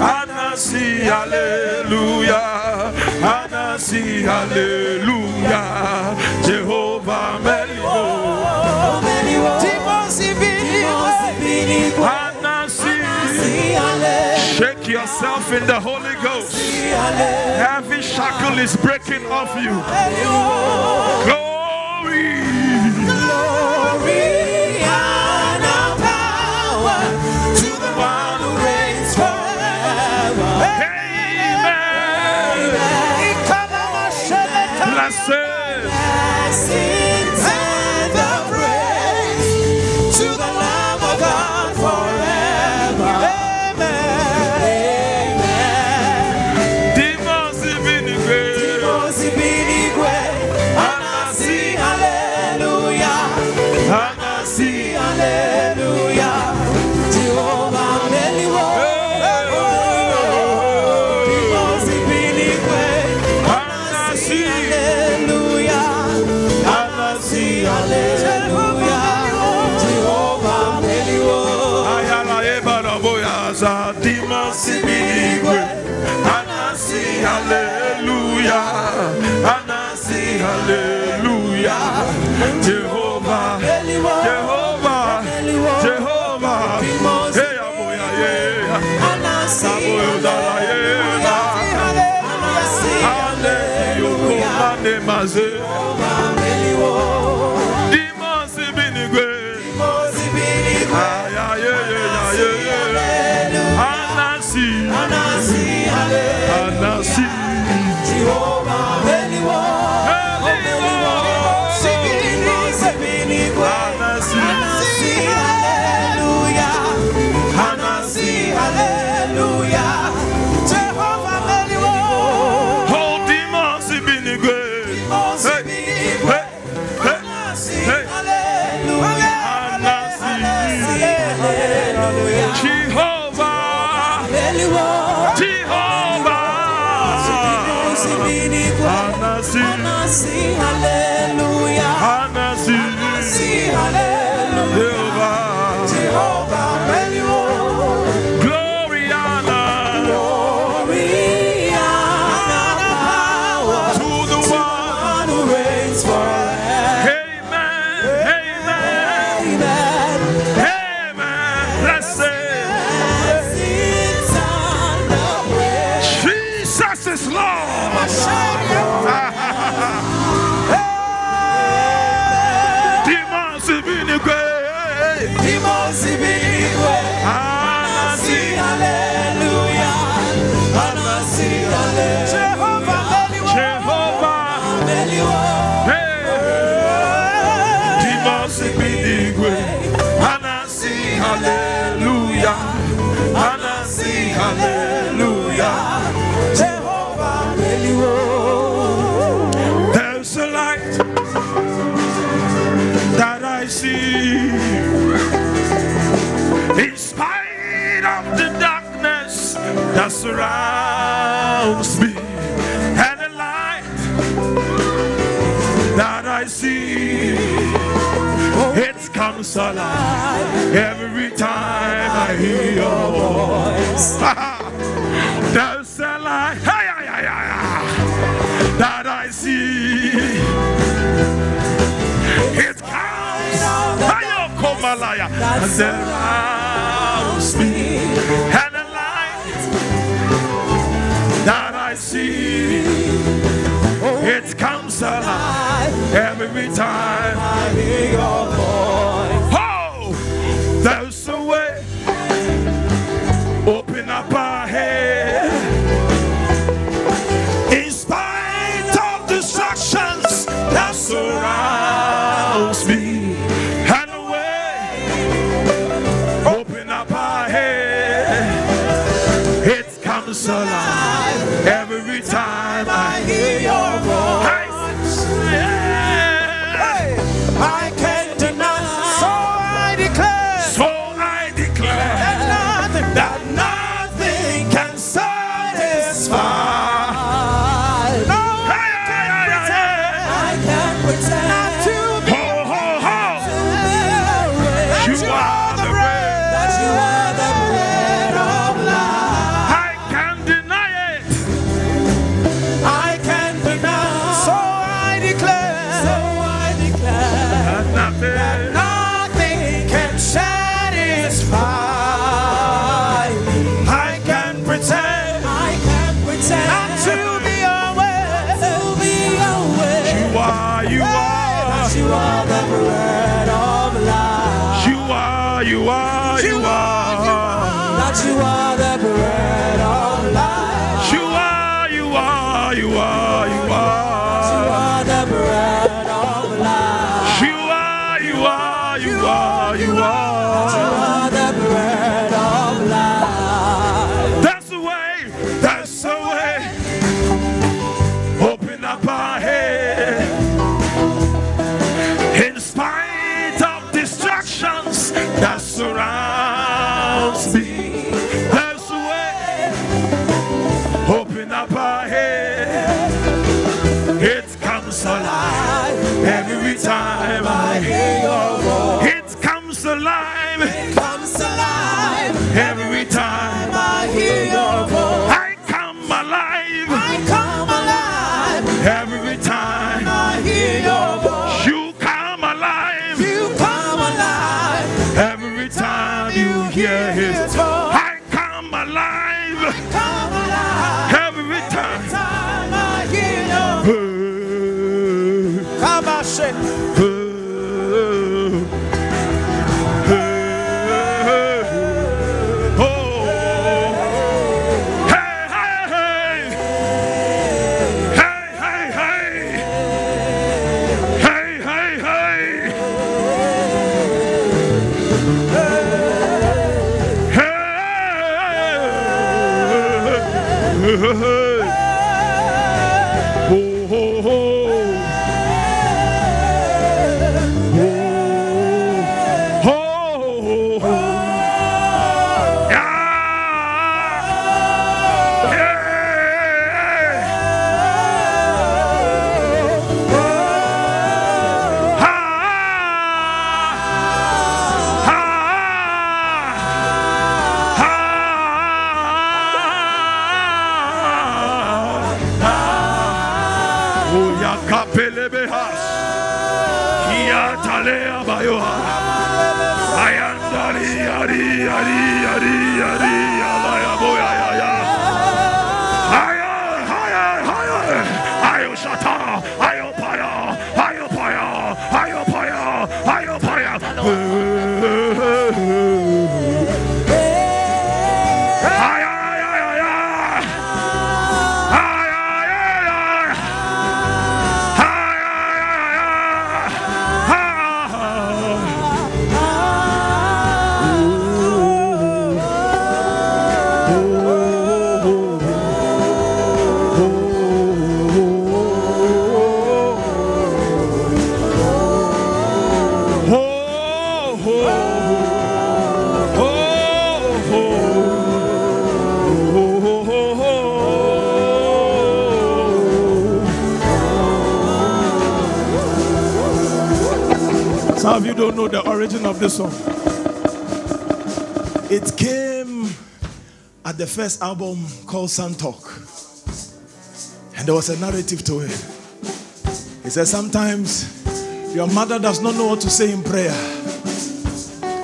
Anasi, Hallelujah. Anasi, Hallelujah. Jehovah Meliwo. Anasi. Shake yourself in the Holy Ghost. Every shackle is breaking off you. Glory. Amen. Demons surrounds me, and the light that I see, it comes alive every time I hear your voice. There's a light that I see. It comes Ayokomalaya, and surrounds me. Every time I hear your voice. Oh, there's a way. Open up our head. In spite of distractions that surrounds me and the way open up our head it comes alive every time I hear your voice Some of you don't know the origin of this song. It came at the first album called Sun Talk. And there was a narrative to it. He said, Sometimes your mother does not know what to say in prayer.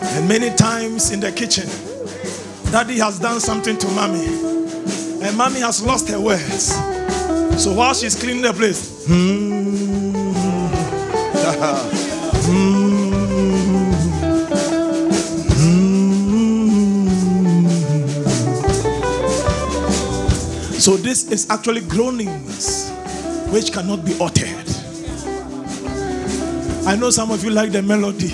And many times in the kitchen, daddy has done something to mommy. And mommy has lost her words. So while she's cleaning the place, hmm, So this is actually groanings which cannot be uttered. I know some of you like the melody,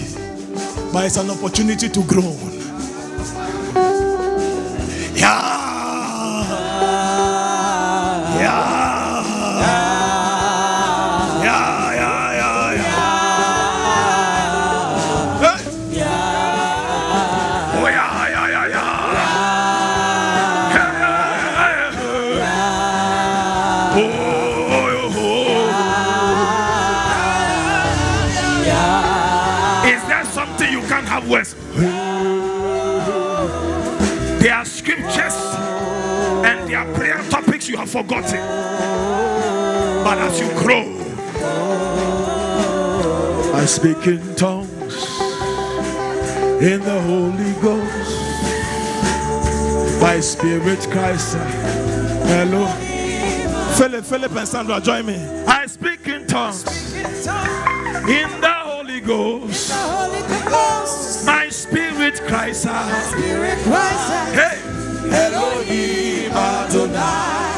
but it's an opportunity to groan. Forgotten. But as you grow, I speak in tongues in the Holy Ghost. By Spirit Christ. Hello. Philip, Philip and Sandra, join me. I speak in tongues in the Holy Ghost. My spirit cries out. Hey, Elohim Adonai.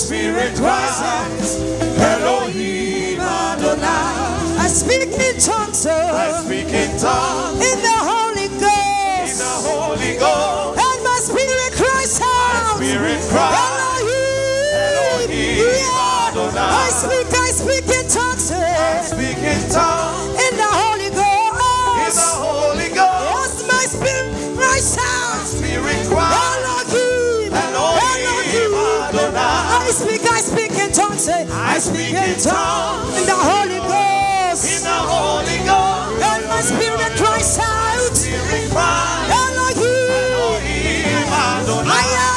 Spirit out. Elohim Adonai. I speak in tongues I speak in tongues tongues. eh. I speak in tongues in the Holy In Ghost. the Holy Ghost. And my spirit cries out. Spirit cries. Elohim. Elohim Adonai. Ay, ay,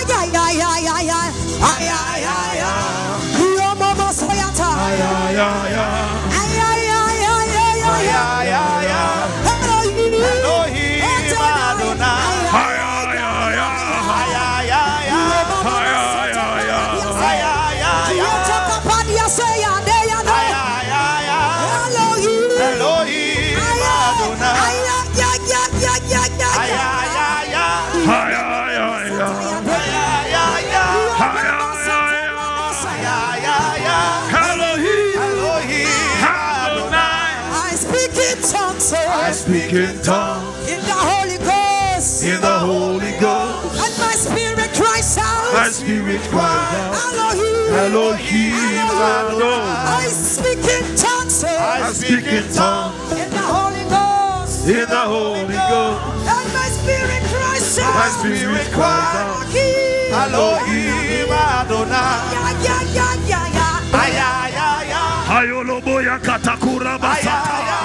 speak in tongues in the Holy Ghost. in the Holy Ghost. And my spirit cries out. My out, spirit cries out, Elohim. Elohim Adonai. I speak in tongues, I speak in tongues in the Holy Ghost. in the Holy Ghost. And my spirit cries out, My spirit cries out, Elohim. Elohim Adonai. Yeah, yeah, yeah, yeah, yeah. Ay, ay, ay, ay. Ayoloboya katakura Ay,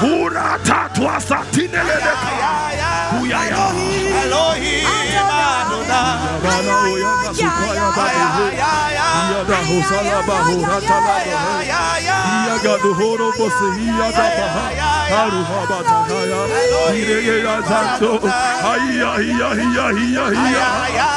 Hura ya ya ya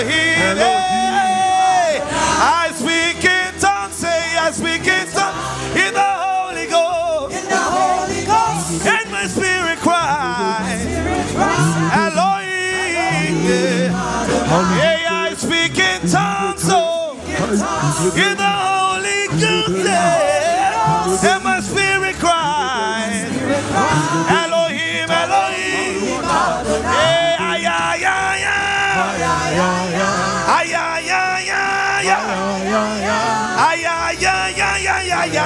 Elohim. I speak in tongues, say I speak in tongues in the Holy Ghost. In the Holy Ghost. And my spirit cries, Elohim. Yeah, I speak in tongues, oh, in the Holy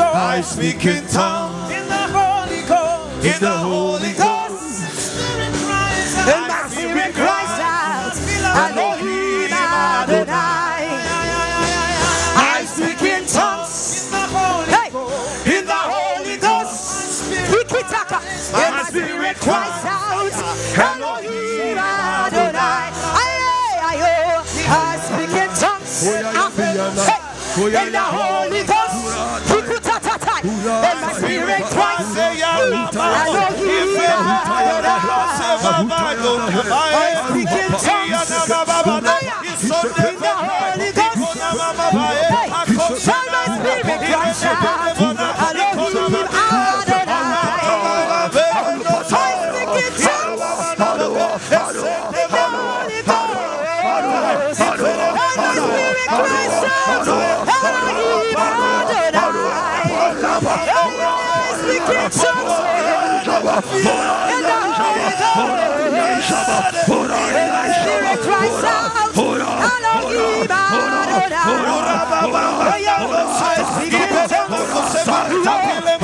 I speak in tongues In the Holy Ghost. in the Holy Ghost. And my spirit cries out, Elohim Adonai. I speak in tongues. Hey, In the Holy Ghost. Ikitaka. And my spirit cries out, Elohim Adonai. I speak in tongues. In the Holy Ghost. And my spirit cries Say, ya, Lama. Ife, I speak in tongues. in the Holy Ghost. Hey, shall my spirit cries out, Lord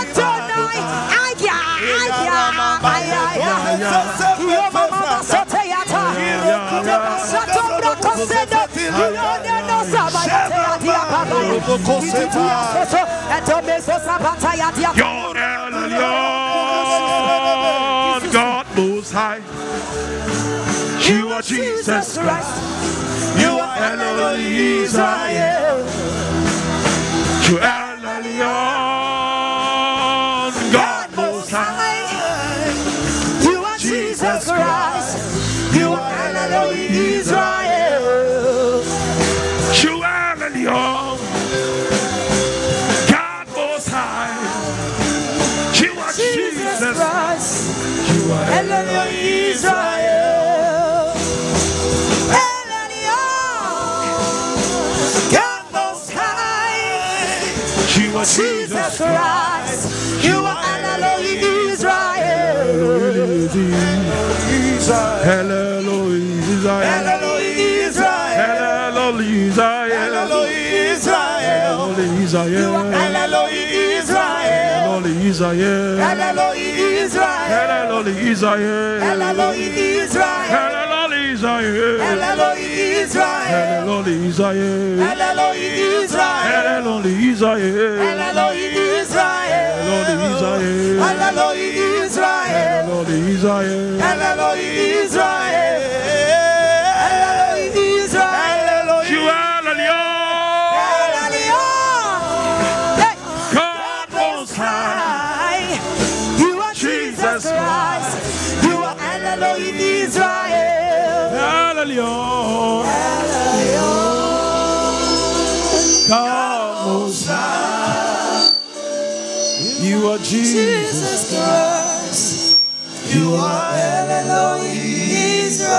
Your Elyon, God most high. You are Jesus Christ. You are Elohim. You are Elyon, God most high. You are Jesus Christ. You are Elohim Eleni Israel. Eleni God most high. You are Jesus Christ. You are Eleni Israel. Eleni Israel. Eleni Israel. Eleni Israel. Eleni Israel. You are Eleni Israel. Israel. Elohim Israel. Israel. Elohim Israel. Israel. Elohim Israel. Israel. Elohim Israel. Elohim Israel. Elohim Israel. Elohim Israel. Israel. Elohim Israel. Israel. You are Jesus. Christ. You are Elohim Israel.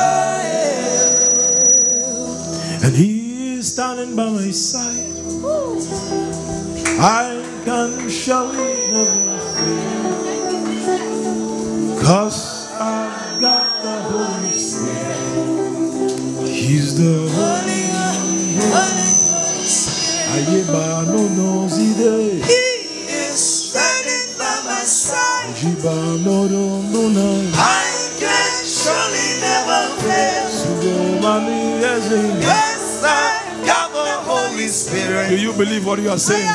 And He is standing by my side. I can surely never. Cause I've got the Holy Spirit. He's the Holy Ayeba no no side. I can surely never fail. Sugo mami eze. Yes, I got the Holy Do you believe what you are saying?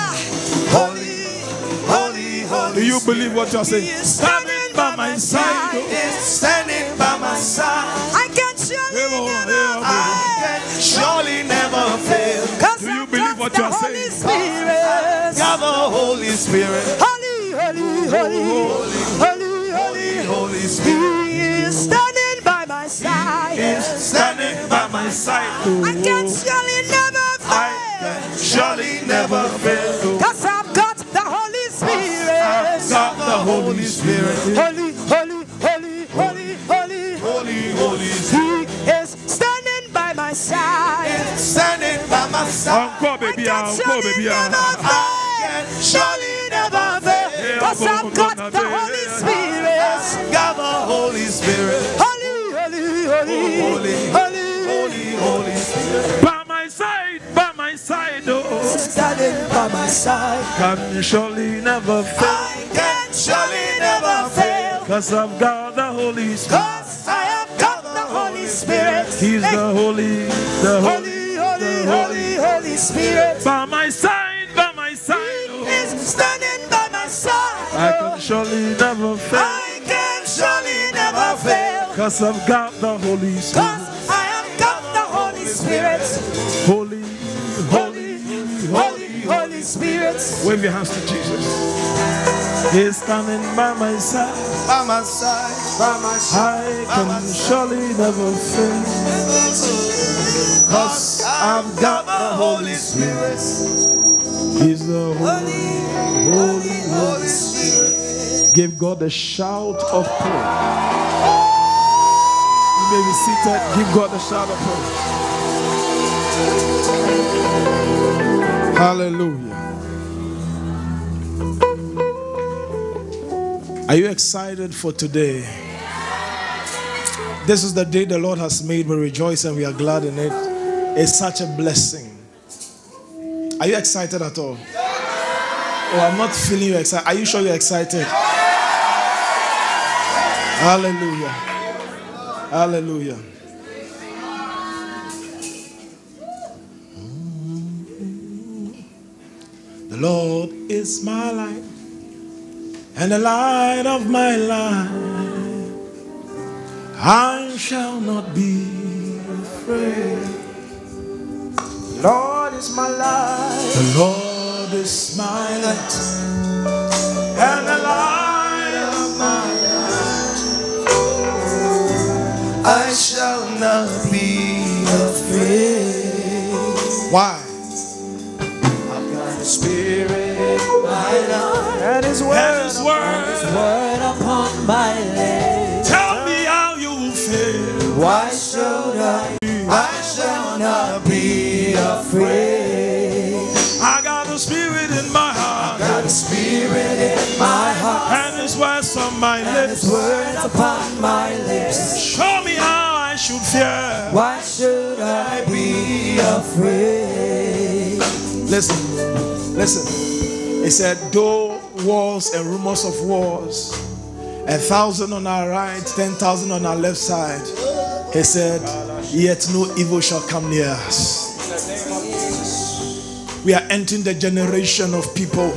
Holy, holy, holy. Do you believe what you are He saying? is standing by my side. Oh. He is standing by my side. I can surely oh, never hey, oh, Lord. I can surely never fail. Do you believe what you are saying? Holy Spirit. Got the Holy Spirit, Holy, holy, holy, holy, holy, Spirit He is standing by my side. is standing by my side. I can surely never fail. I can surely never fail. Cause I've got the Holy Spirit. I've Got the Holy Spirit, Holy, holy, holy, holy, holy. Holy, Holy Spirit He is standing by my side. standing by my side. Encore, baby. Encore, baby. Surely never fail. Surely never fail. Cause I've got the Holy Spirit. Got the Holy Spirit, Holy, holy, holy, oh, Holy, holy. Holy, Holy Spirit. By my side, by my side, oh. Standing by my side. Can surely never fail. I can surely never fail. Cause I've got the Holy Spirit. Cause I have got the Holy Spirit. He's the holy, the holy. Holy, holy, holy, Spirit. By my side, side, oh. is standing by my side. I can surely never fail. I can surely never fail. Cause I've got the Holy Spirit. Cause I have got the Holy Spirit. Holy, Holy, holy, Holy Spirit. Wave your hands to Jesus. He's standing by my side. By my side, by my side. I can surely never fail. Cause I've got the Holy Spirit. He's the holy, holy, Holy Spirit. Give God a shout of praise. You may be seated. Give God a shout of praise. Hallelujah. Are you excited for today? This is the day the Lord has made. We rejoice and we are glad in it. It's such a blessing. Are you excited at all? Oh, I'm not feeling you excited. Are you sure you're excited? Hallelujah. Hallelujah. The Lord is my light and the light of my life. I shall not be afraid. Lord is my life. The Lord is my light and the light of my life. I shall not be afraid. Why? I've got a spirit, my Lord, and His And word. His word. Word upon my lips. Tell me how you feel. Why should I? I shall not be afraid. I got a spirit in my heart I Got a spirit in my heart, and His words on my and His lips. word upon my lips. Show me how I should fear. Why should I be afraid? Listen, listen. He said, though wars and rumors of wars, a thousand on our right, ten thousand on our left side. He said, yet no evil shall come near us. We are entering the generation of people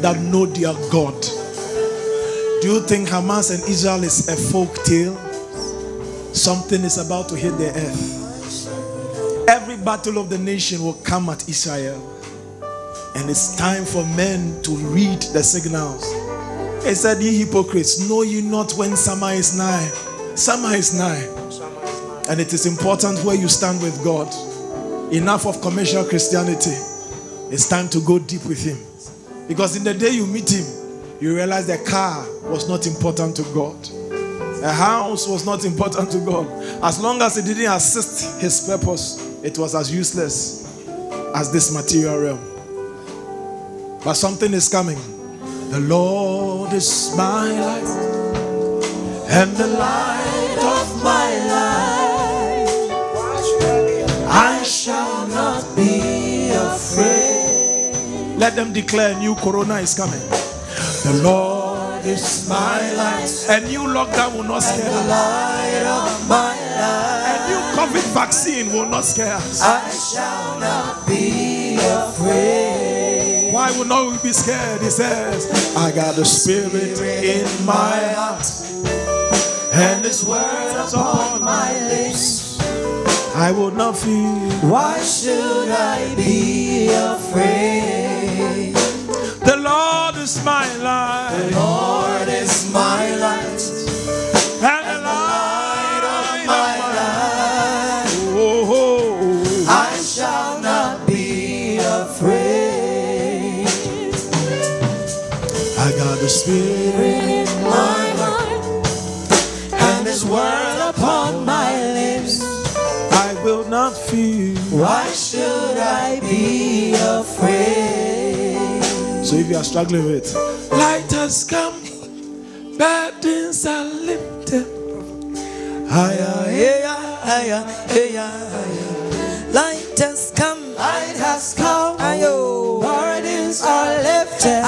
that know their God. Do you think Hamas and Israel is a folk tale? Something is about to hit the earth. Every battle of the nation will come at Israel. And it's time for men to read the signals. He said, Ye hypocrites, know ye not when summer is nigh? Summer is nigh. And it is important where you stand with God. Enough of commercial Christianity. It's time to go deep with Him. Because in the day you meet Him, you realize the car was not important to God. A house was not important to God. As long as it didn't assist His purpose, it was as useless as this material realm. But something is coming. The Lord is my light and the light of my Let them declare new corona is coming. The Lord is my light. A new lockdown will not scare us. Light of my life, A new COVID vaccine will not scare us. I shall not be afraid. Why would not we be scared? He says, I got a spirit in my heart, and His words upon my lips. I would not fear. Why should I be afraid? The Lord is my light, Lord is my light, and the light of my life. life. Oh, oh, oh, I shall not be afraid. oh. I got the spirit in my heart, And His word upon my lips. I will not fear. Why should I be? So if you are struggling with light has come, burdens are lifted. Higher, Higher, higher, higher, higher. Light has come, light has come. Ayo, burdens are lifted.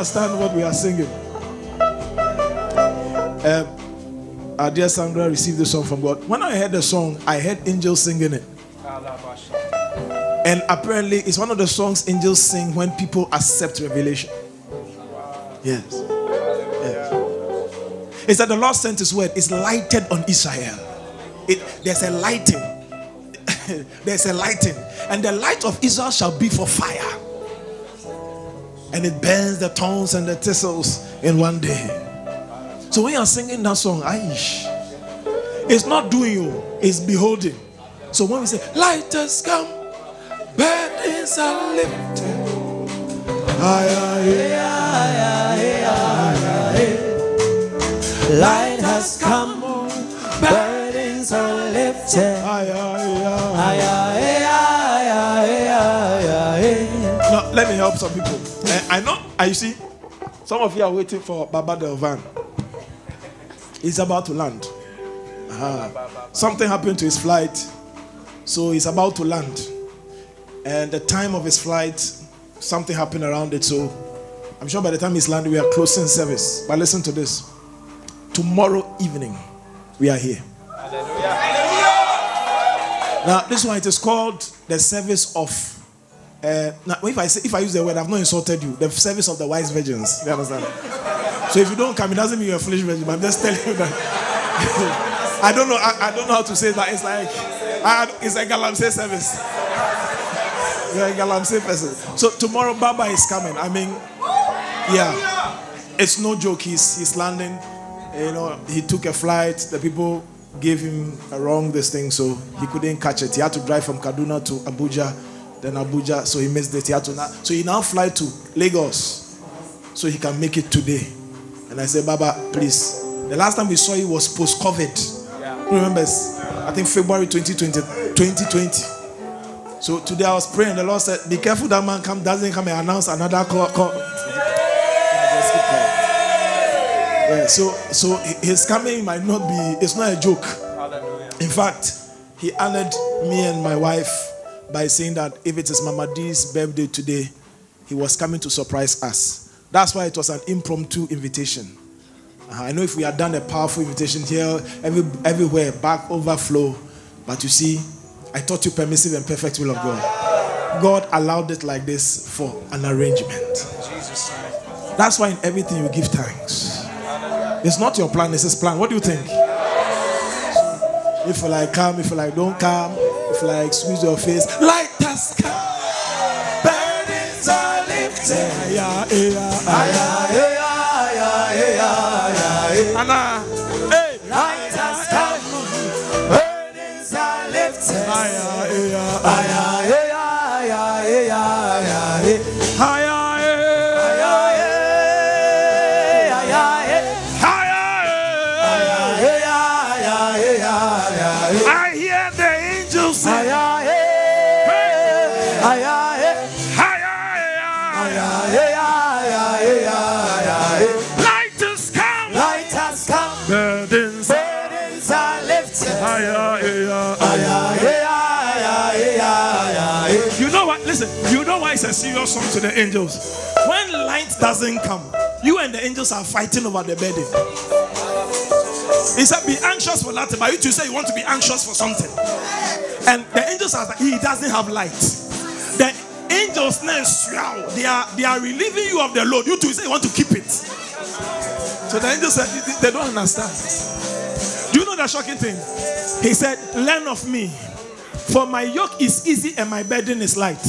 Understand what we are singing. Um, our dear Sandra received the song from God. When I heard the song, I heard angels singing it. And apparently, it's one of the songs angels sing when people accept revelation. Yes. yes. It's that the Lord sent His word it's lighted on Israel. It, there's a lighting. there's a lighting. And the light of Israel shall be for fire. And it burns the thorns and the thistles in one day. So when you're singing that song, Aish, it's not doing you, it's beholding. So when we say, Light has come, burdens are lifted. Light has come, burdens are lifted. Let me help some people. Eh, I know, I you see, some of you are waiting for Baba Delvan. He's about to land. Uh-huh. Something happened to his flight, so he's about to land. And the time of his flight, something happened around it. So I'm sure by the time he's landed, we are closing service. But listen to this. Tomorrow evening, we are here. Now, this one it is called the service of. Uh, now, if I say, if I use the word, I've not insulted you. The service of the wise virgins. You understand? so if you don't come, it doesn't mean you're a foolish virgin. But I'm just telling you that. I don't know. I, I, don't know how to say that. It's like I, it's a galamsey service. You're a galamsey person. So tomorrow, Baba is coming. I mean, yeah, it's no joke. He's he's landing. You know, he took a flight. The people gave him a wrong this thing, so he couldn't catch it. He had to drive from Kaduna to Abuja, then Abuja, so he missed it. He had to now, so he now fly to Lagos, so he can make it today. And I said, Baba, please. The last time we saw you was post-COVID. Yeah. Remember? I think February 2020, 2020. So today I was praying. The Lord said, "Be careful that man come doesn't come and announce another call." call. Yeah, so so his coming might not be. It's not a joke. In fact, he honored me and my wife by saying that if it is Mama D's birthday today, he was coming to surprise us. That's why it was an impromptu invitation. Uh, I know if we had done a powerful invitation here, every, everywhere, back overflow. But you see, I taught you permissive and perfect will of God. God allowed it like this for an arrangement. That's why in everything you give thanks. It's not your plan, it's his plan. What do you think? If you like come, if you like don't come, like squeeze your face, light has come. Burdens are lifted. Yeah, yeah, yeah. Anna, hey. Light has come, burdens are lifted. I You know you know why it's a serious song to the angels. When light doesn't come, you and the angels are fighting over the burden. He said, Be anxious for nothing, but you two say you want to be anxious for something. And the angels are like, He doesn't have light. The angels now they are they are relieving you of the load. You two say you want to keep it. So the angels said they don't understand. Do you know the shocking thing? He said, Learn of me, for my yoke is easy and my burden is light.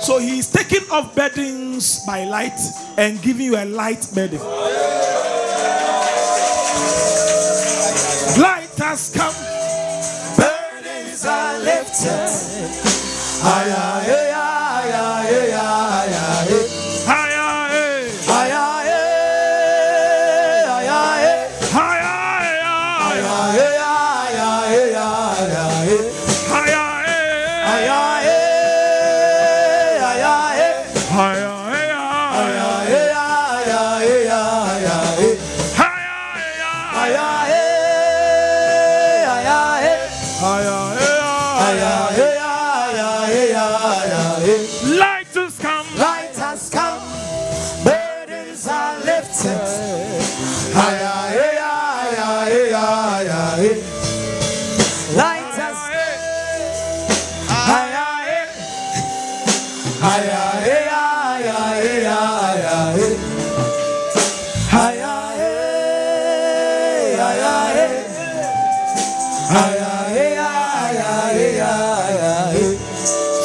So he is taking off burdens by light and giving you a light burden. Light has come. Burdens are lifted. Higher,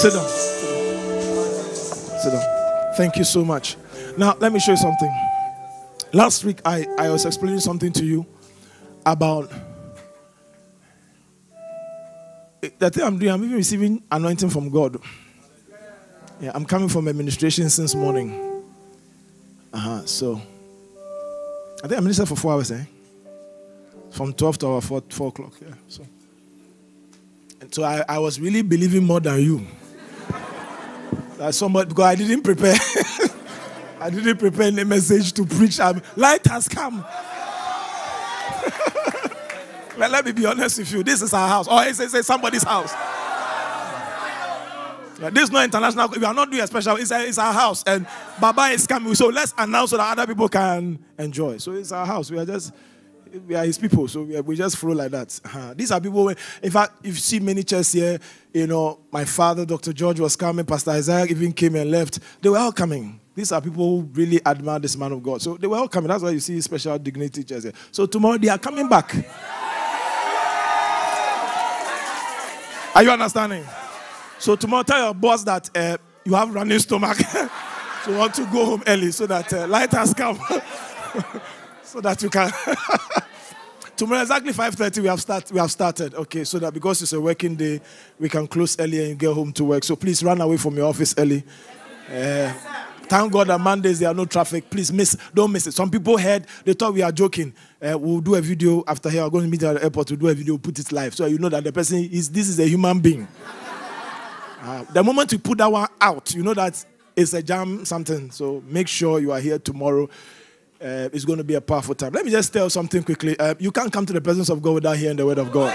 Sit down. Sit down. Thank you so much. Now, let me show you something. Last week, I, I was explaining something to you about the thing I'm doing. I'm even receiving anointing from God. Yeah, I'm coming from administration since morning. Uh huh. So, I think I ministered for four hours, eh? From 12 to 4, 4 o'clock. Yeah. So, and so I, I was really believing more than you. That somebody, because I didn't prepare. I didn't prepare any message to preach. Um, light has come. let, let me be honest with you. This is our house. Or it's, it's, it's somebody's house. Yeah, this is not international. We are not doing a special. It's, it's our house. And Baba is coming. So let's announce so that other people can enjoy. So it's our house. We are just we are his people, so we, we just flow like that. Uh-huh. These are people. In fact, if you see many churches here, you know, my father, Dr. George, was coming. Pastor Isaiah even came and left. They were all coming. These are people who really admire this man of God. So they were all coming. That's why you see special dignity churches here. So tomorrow they are coming back. Are you understanding? So tomorrow tell your boss that uh, you have running stomach. so you want to go home early so that uh, light has come. so that you can. Tomorrow exactly 5:30 we have start we have started. Okay, so that because it's a working day, we can close early and get home to work. So please run away from your office early. Uh, thank God that Mondays there are no traffic. Please miss, don't miss it. Some people heard they thought we are joking. Uh, we'll do a video after here. We're going to meet at the airport to do a video, put it live, so you know that the person is this is a human being. Uh, the moment you put that one out, you know that it's a jam something. So make sure you are here tomorrow. Uh, it's going to be a powerful time. Let me just tell something quickly. Uh, you can't come to the presence of God without hearing the word of God.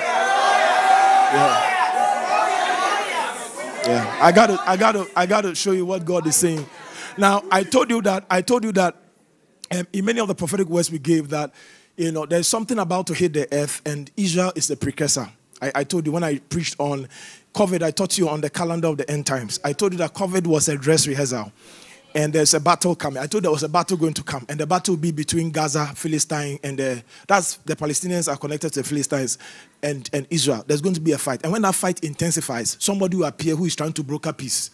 Yeah. Yeah. I got to, I got to, I got to show you what God is saying. Now, I told you that, I told you that um, in many of the prophetic words we gave that, you know, there's something about to hit the earth, and Israel is the precursor. I, I told you when I preached on COVID, I taught you on the calendar of the end times. I told you that COVID was a dress rehearsal and there's a battle coming. I told there was a battle going to come, and the battle will be between Gaza, Philistine, and the, that's the Palestinians are connected to the Philistines and, and Israel. There's going to be a fight, and when that fight intensifies, somebody will appear who is trying to broker peace.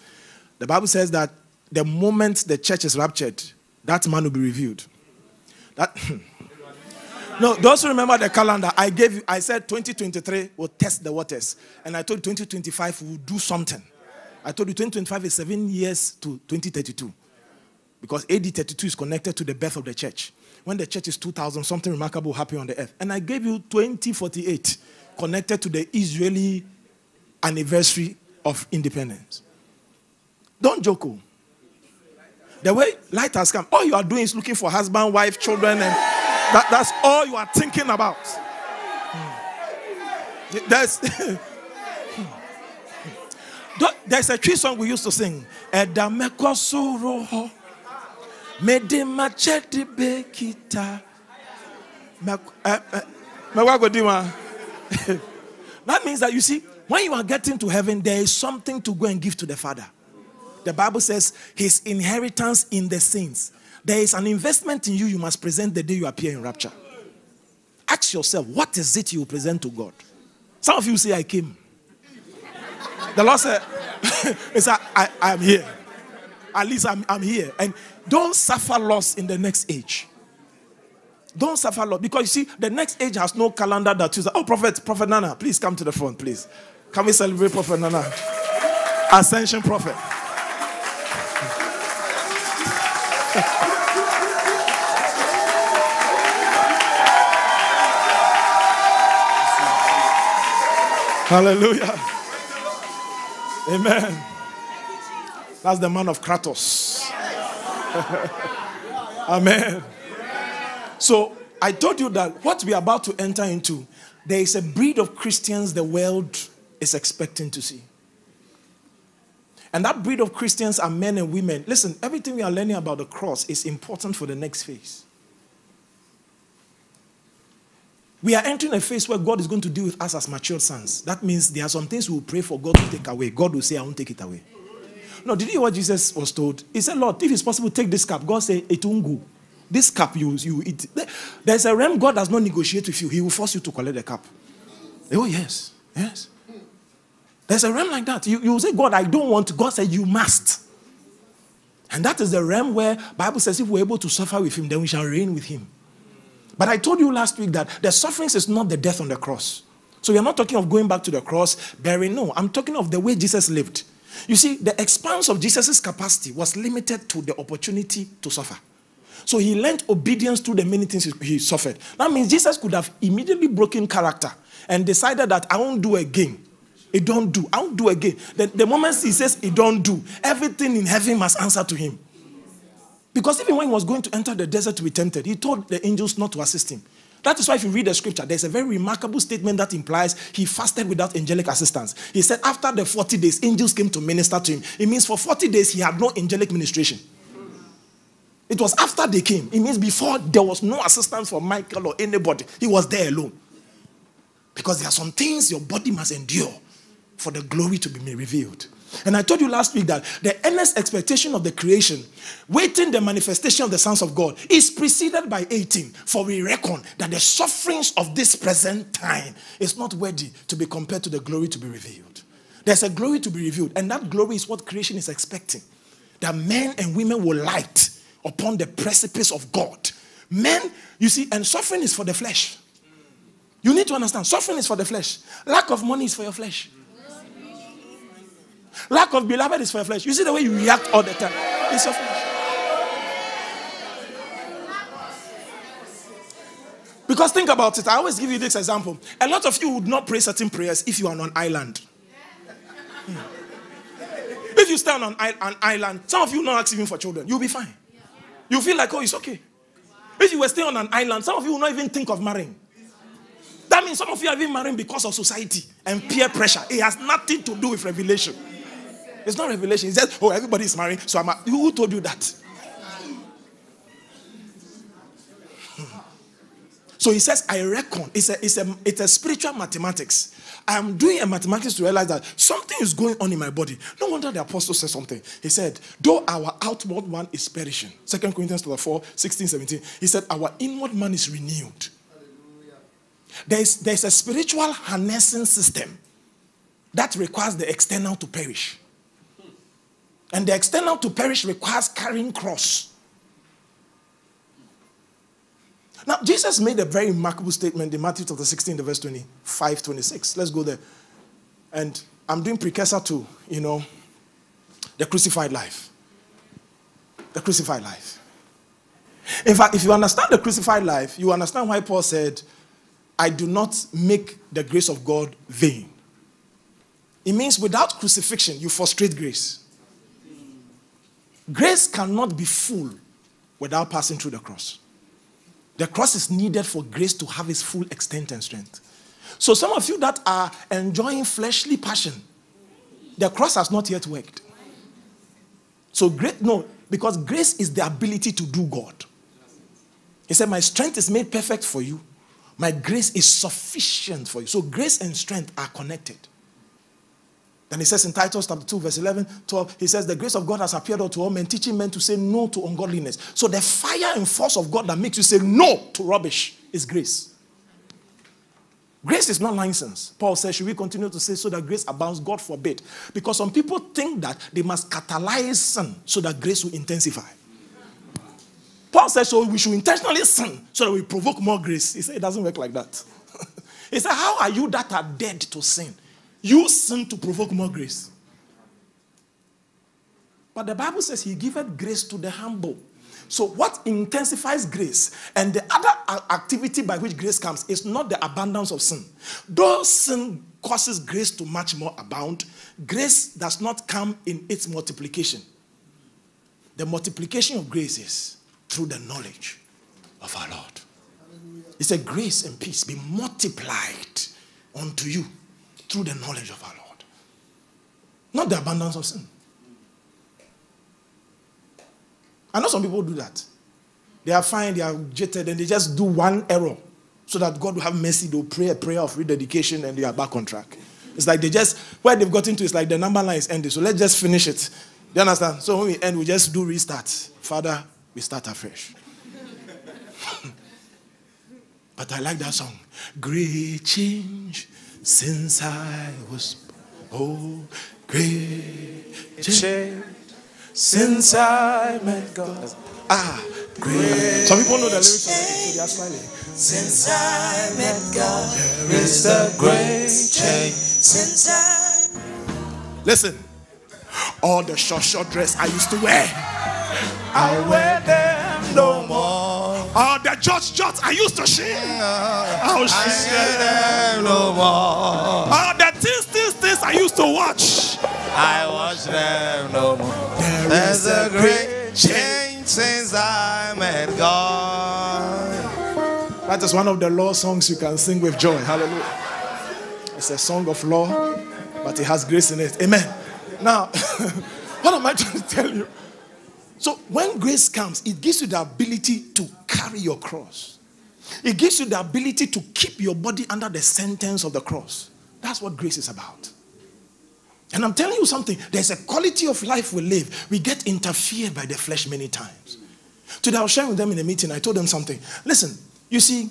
The Bible says that the moment the church is raptured, that man will be revealed. That. No, those who remember the calendar, I gave you, I said 2023 will test the waters. And I told you 2025 will do something. I told you 2025 is seven years to 2032. Because AD 32 is connected to the birth of the church. When the church is 2000, something remarkable will happen on the earth. And I gave you 2048 connected to the Israeli anniversary of independence. Don't joke. oh. The way light has come, all you are doing is looking for husband, wife, children, and that, that's all you are thinking about. Hmm. There's, there's a tree song we used to sing. Edameko soro Mede machete bekita. Mek- eh, eh, mekwagodima. That means that you see, when you are getting to heaven, there is something to go and give to the Father. The Bible says his inheritance in the saints. There is an investment in you you must present the day you appear in rapture. Ask yourself, what is it you present to God? Some of you say, I came. The Lord said, it's I am here. At least I'm, I'm here. And don't suffer loss in the next age. Don't suffer loss. Because you see, the next age has no calendar that chooses. Oh, Prophet, Prophet Nana, please come to the front, please. Can we celebrate Prophet Nana? Ascension Prophet. Hallelujah. Amen. That's the man of Kratos. Amen. So I told you that what we are about to enter into, there is a breed of Christians the world is expecting to see. And that breed of Christians are men and women. Listen, everything we are learning about the cross is important for the next phase. We are entering a phase where God is going to deal with us as mature sons. That means there are some things we will pray for God to take away. God will say, I won't take it away. No, did you hear what Jesus was told? He said, Lord, if it's possible, take this cup. God said, it won't go. This cup you, you eat. There's a realm God does not negotiate with you. He will force you to collect the cup. Oh, yes. Yes. There's a realm like that. You, you say, God, I don't want. God said, you must. And that is the realm where Bible says if we're able to suffer with him, then we shall reign with him. But I told you last week that the sufferings is not the death on the cross. So we are not talking of going back to the cross, bearing. No, I'm talking of the way Jesus lived. You see, the expanse of Jesus' capacity was limited to the opportunity to suffer. So he learned obedience through the many things he suffered. That means Jesus could have immediately broken character and decided that I won't do again. It don't do. I won't do again. The, the moment he says it don't do, everything in heaven must answer to him. Because even when he was going to enter the desert to be tempted, he told the angels not to assist him. That is why if you read the scripture, there's a very remarkable statement that implies he fasted without angelic assistance. He said after the 40 days, angels came to minister to him. It means for 40 days he had no angelic ministration. It was after they came. It means before there was no assistance for Michael or anybody. He was there alone. Because there are some things your body must endure for the glory to be revealed. And I told you last week that the earnest expectation of the creation, waiting the manifestation of the sons of God, is preceded by 18. For we reckon that the sufferings of this present time is not worthy to be compared to the glory to be revealed. There's a glory to be revealed, and that glory is what creation is expecting. That men and women will light upon the precipice of God. Men, you see, and suffering is for the flesh. You need to understand suffering is for the flesh, lack of money is for your flesh. Lack of beloved is for your flesh. You see the way you react all the time. It's your flesh. Because think about it. I always give you this example. A lot of you would not pray certain prayers if you are on an island. Hmm. If you stand on an island, some of you not ask even for children. You'll be fine. You feel like, oh, it's okay. If you were staying on an island, some of you will not even think of marrying. That means some of you are even marrying because of society and peer pressure. It has nothing to do with revelation. It's not revelation. It's just, oh, everybody is marrying, so I'm. A, who told you that? So he says, I reckon. It's a, it's a, it's a spiritual mathematics. I am doing a mathematics to realize that something is going on in my body. No wonder the apostle said something. He said, though our outward man is perishing. Second Corinthians 4, 16, 17. He said, our inward man is renewed. There's, there's a spiritual harnessing system that requires the external to perish. And the external to perish requires carrying cross. Now, Jesus made a very remarkable statement in Matthew chapter 16, verse 25, 26. Let's go there. And I'm doing precursor to, you know, the crucified life. The crucified life. In fact, if you understand the crucified life, you understand why Paul said, I do not make the grace of God vain. It means without crucifixion, you frustrate grace. Grace cannot be full without passing through the cross. The cross is needed for grace to have its full extent and strength. So, some of you that are enjoying fleshly passion, the cross has not yet worked. So, great, no, because grace is the ability to do God. He said, My strength is made perfect for you, my grace is sufficient for you. So, grace and strength are connected. Then he says in Titus chapter 2, verse 11, 12, he says, The grace of God has appeared unto all men, teaching men to say no to ungodliness. So the fire and force of God that makes you say no to rubbish is grace. Grace is not license. Paul says, Should we continue to say so that grace abounds? God forbid. Because some people think that they must catalyze sin so that grace will intensify. Paul says, So we should intentionally sin so that we provoke more grace. He said, It doesn't work like that. he said, How are you that are dead to sin? You sin to provoke more grace. But the Bible says he giveth grace to the humble. So, what intensifies grace and the other activity by which grace comes is not the abundance of sin. Though sin causes grace to much more abound, grace does not come in its multiplication. The multiplication of grace is through the knowledge of our Lord. It's said, grace and peace be multiplied unto you through the knowledge of our Lord, not the abundance of sin. I know some people do that. They are fine, they are jittered, and they just do one error so that God will have mercy. They'll pray a prayer of rededication and they are back on track. It's like they just, where they've gotten to is like the number line is ended. So let's just finish it. Do you understand? So when we end, we just do restart. Father, we start afresh. but I like that song. Great change since I was oh great change since I met God. Ah, great. Some people know the lyrics so they are smiling. Since I met God, there is a great change. Since I Listen, all the short, short dress I used to wear, I wear them no more. All the George Jots I used to sing, I'll sing them no more. All the things, things, things I used to watch, I watch them no more. There's a great change since I met God. That is one of the law songs you can sing with joy. Hallelujah. It's a song of law, but it has grace in it. Amen. Now, what am I trying to tell you? So, when grace comes, it gives you the ability to carry your cross. It gives you the ability to keep your body under the sentence of the cross. That's what grace is about. And I'm telling you something, there's a quality of life we live. We get interfered by the flesh many times. Today I was sharing with them in a meeting. I told them something. Listen, you see,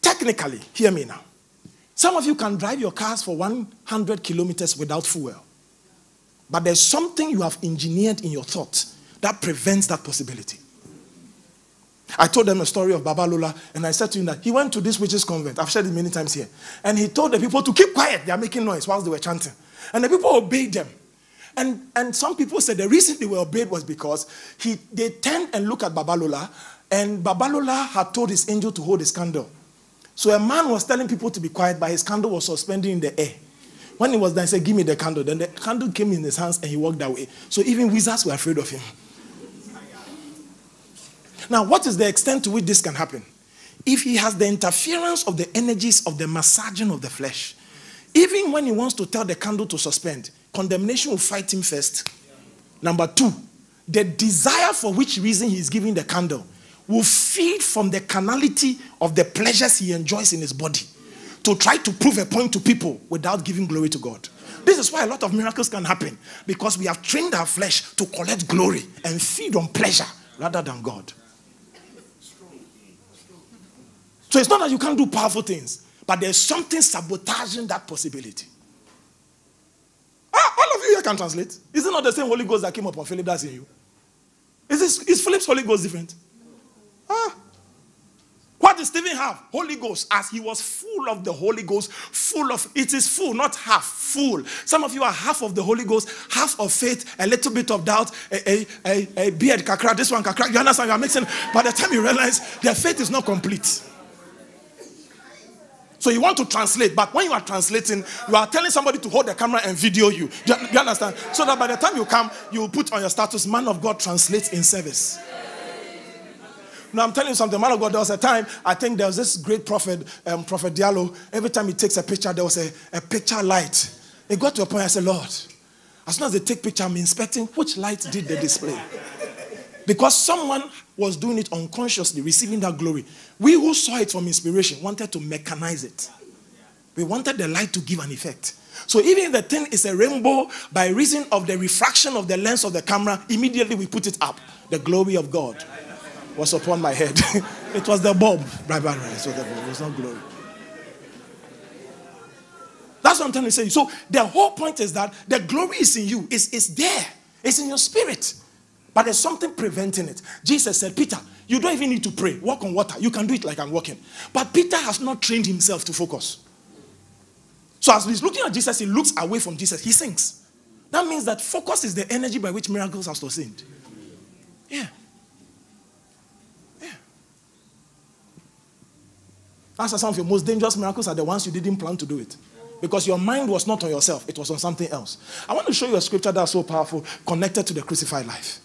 technically, hear me now. Some of you can drive your cars for 100 kilometers without fuel. But there's something you have engineered in your thought that prevents that possibility. I told them a story of Babalola, and I said to him that he went to this witches' convent. I've shared it many times here. And he told the people to keep quiet. They are making noise whilst they were chanting. And the people obeyed them. And, and some people said the reason they were obeyed was because he, they turned and looked at Babalola, and Babalola had told his angel to hold his candle. So a man was telling people to be quiet, but his candle was suspended in the air. When he was done, he said, Give me the candle. Then the candle came in his hands and he walked away. So even wizards were afraid of him. Now, what is the extent to which this can happen? If he has the interference of the energies of the massaging of the flesh, even when he wants to tell the candle to suspend, condemnation will fight him first. Number two, the desire for which reason he is giving the candle will feed from the carnality of the pleasures he enjoys in his body to try to prove a point to people without giving glory to God. This is why a lot of miracles can happen because we have trained our flesh to collect glory and feed on pleasure rather than God. So it's not that you can't do powerful things, but there's something sabotaging that possibility. Ah, all of you here can translate. Is it not the same Holy Ghost that came upon Philip that's in you? Is, this, is Philip's Holy Ghost different? Ah. What did Stephen have? Holy Ghost. As he was full of the Holy Ghost, full of it is full, not half, full. Some of you are half of the Holy Ghost, half of faith, a little bit of doubt, a, a, a, a beard kakra, this one kakra. You understand? You are mixing. By the time you realize their faith is not complete. So you want to translate, but when you are translating, you are telling somebody to hold the camera and video you. Do you, understand? So that by the time you come, you put on your status, man of God translates in service. Now I'm telling you something, man of God. There was a time I think there was this great prophet, um, Prophet Diallo. Every time he takes a picture, there was a, a picture light. It got to a point. I said, Lord, as soon as they take picture, I'm inspecting which light did they display. Because someone was doing it unconsciously, receiving that glory. We who saw it from inspiration wanted to mechanize it. We wanted the light to give an effect. So even if the thing is a rainbow, by reason of the refraction of the lens of the camera, immediately we put it up. The glory of God was upon my head. it was the bulb. Right, right, right. So it was not glory. That's what I'm trying to say. So the whole point is that the glory is in you. It's, it's there. It's in your spirit. But there's something preventing it. Jesus said, Peter, you don't even need to pray. Walk on water. You can do it like I'm walking. But Peter has not trained himself to focus. So as he's looking at Jesus, he looks away from Jesus. He sinks. That means that focus is the energy by which miracles are sustained. Yeah. Yeah. That's some of your most dangerous miracles are the ones you didn't plan to do it. Because your mind was not on yourself, it was on something else. I want to show you a scripture that's so powerful, connected to the crucified life.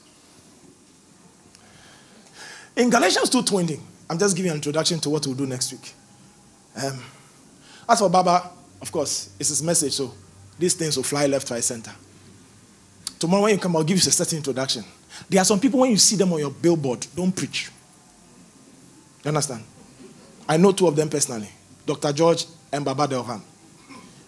In Galatians 2:20, I'm just giving an introduction to what we'll do next week. Um, as for Baba, of course, it's his message, so these things will fly left, right, center. Tomorrow when you come, I'll give you a certain introduction. There are some people when you see them on your billboard, don't preach. You understand? I know two of them personally, Dr. George and Baba Delvan.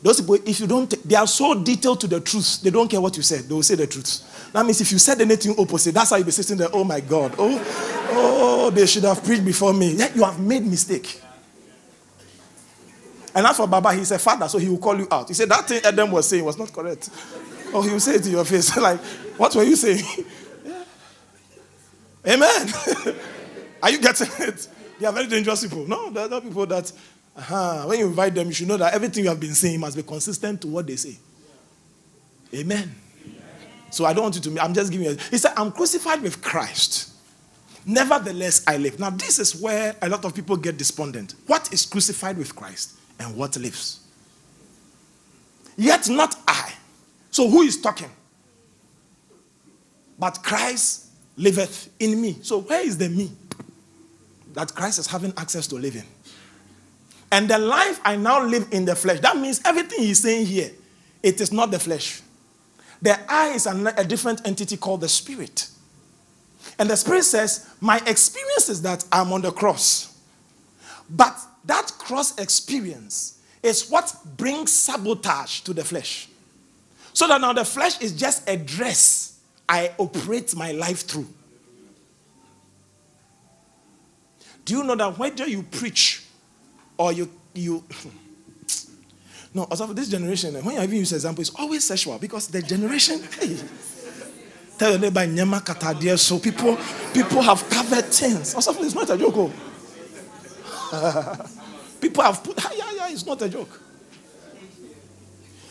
Those people, if you don't, they are so detailed to the truth, they don't care what you said. They will say the truth. That means if you said anything opposite, that's how you'll be sitting there. Oh my God. Oh, oh, they should have preached before me. Yeah, you have made mistake. And as for Baba, he's a father, so he will call you out. He said that thing Edem was saying was not correct. Or he will say it to your face, like, what were you saying? yeah. Amen. are you getting it? They are very dangerous people. No, they're not people that uh-huh. When you invite them, you should know that everything you have been saying must be consistent to what they say. Amen. So I don't want you to. I'm just giving you. He said, "I'm crucified with Christ. Nevertheless, I live." Now, this is where a lot of people get despondent. What is crucified with Christ, and what lives? Yet not I. So who is talking? But Christ liveth in me. So where is the me that Christ is having access to live in? And the life I now live in the flesh, that means everything he's saying here, it is not the flesh. The I is a different entity called the spirit. And the spirit says, My experience is that I'm on the cross. But that cross experience is what brings sabotage to the flesh. So that now the flesh is just a dress I operate my life through. Do you know that whether you preach or you you no also for this generation when you even use example it's always sexual because the generation hey, tell your neighbor nyama katadia. So people people have covered things. Also it's not a joke oh. people have put ah, yeah yeah it's not a joke.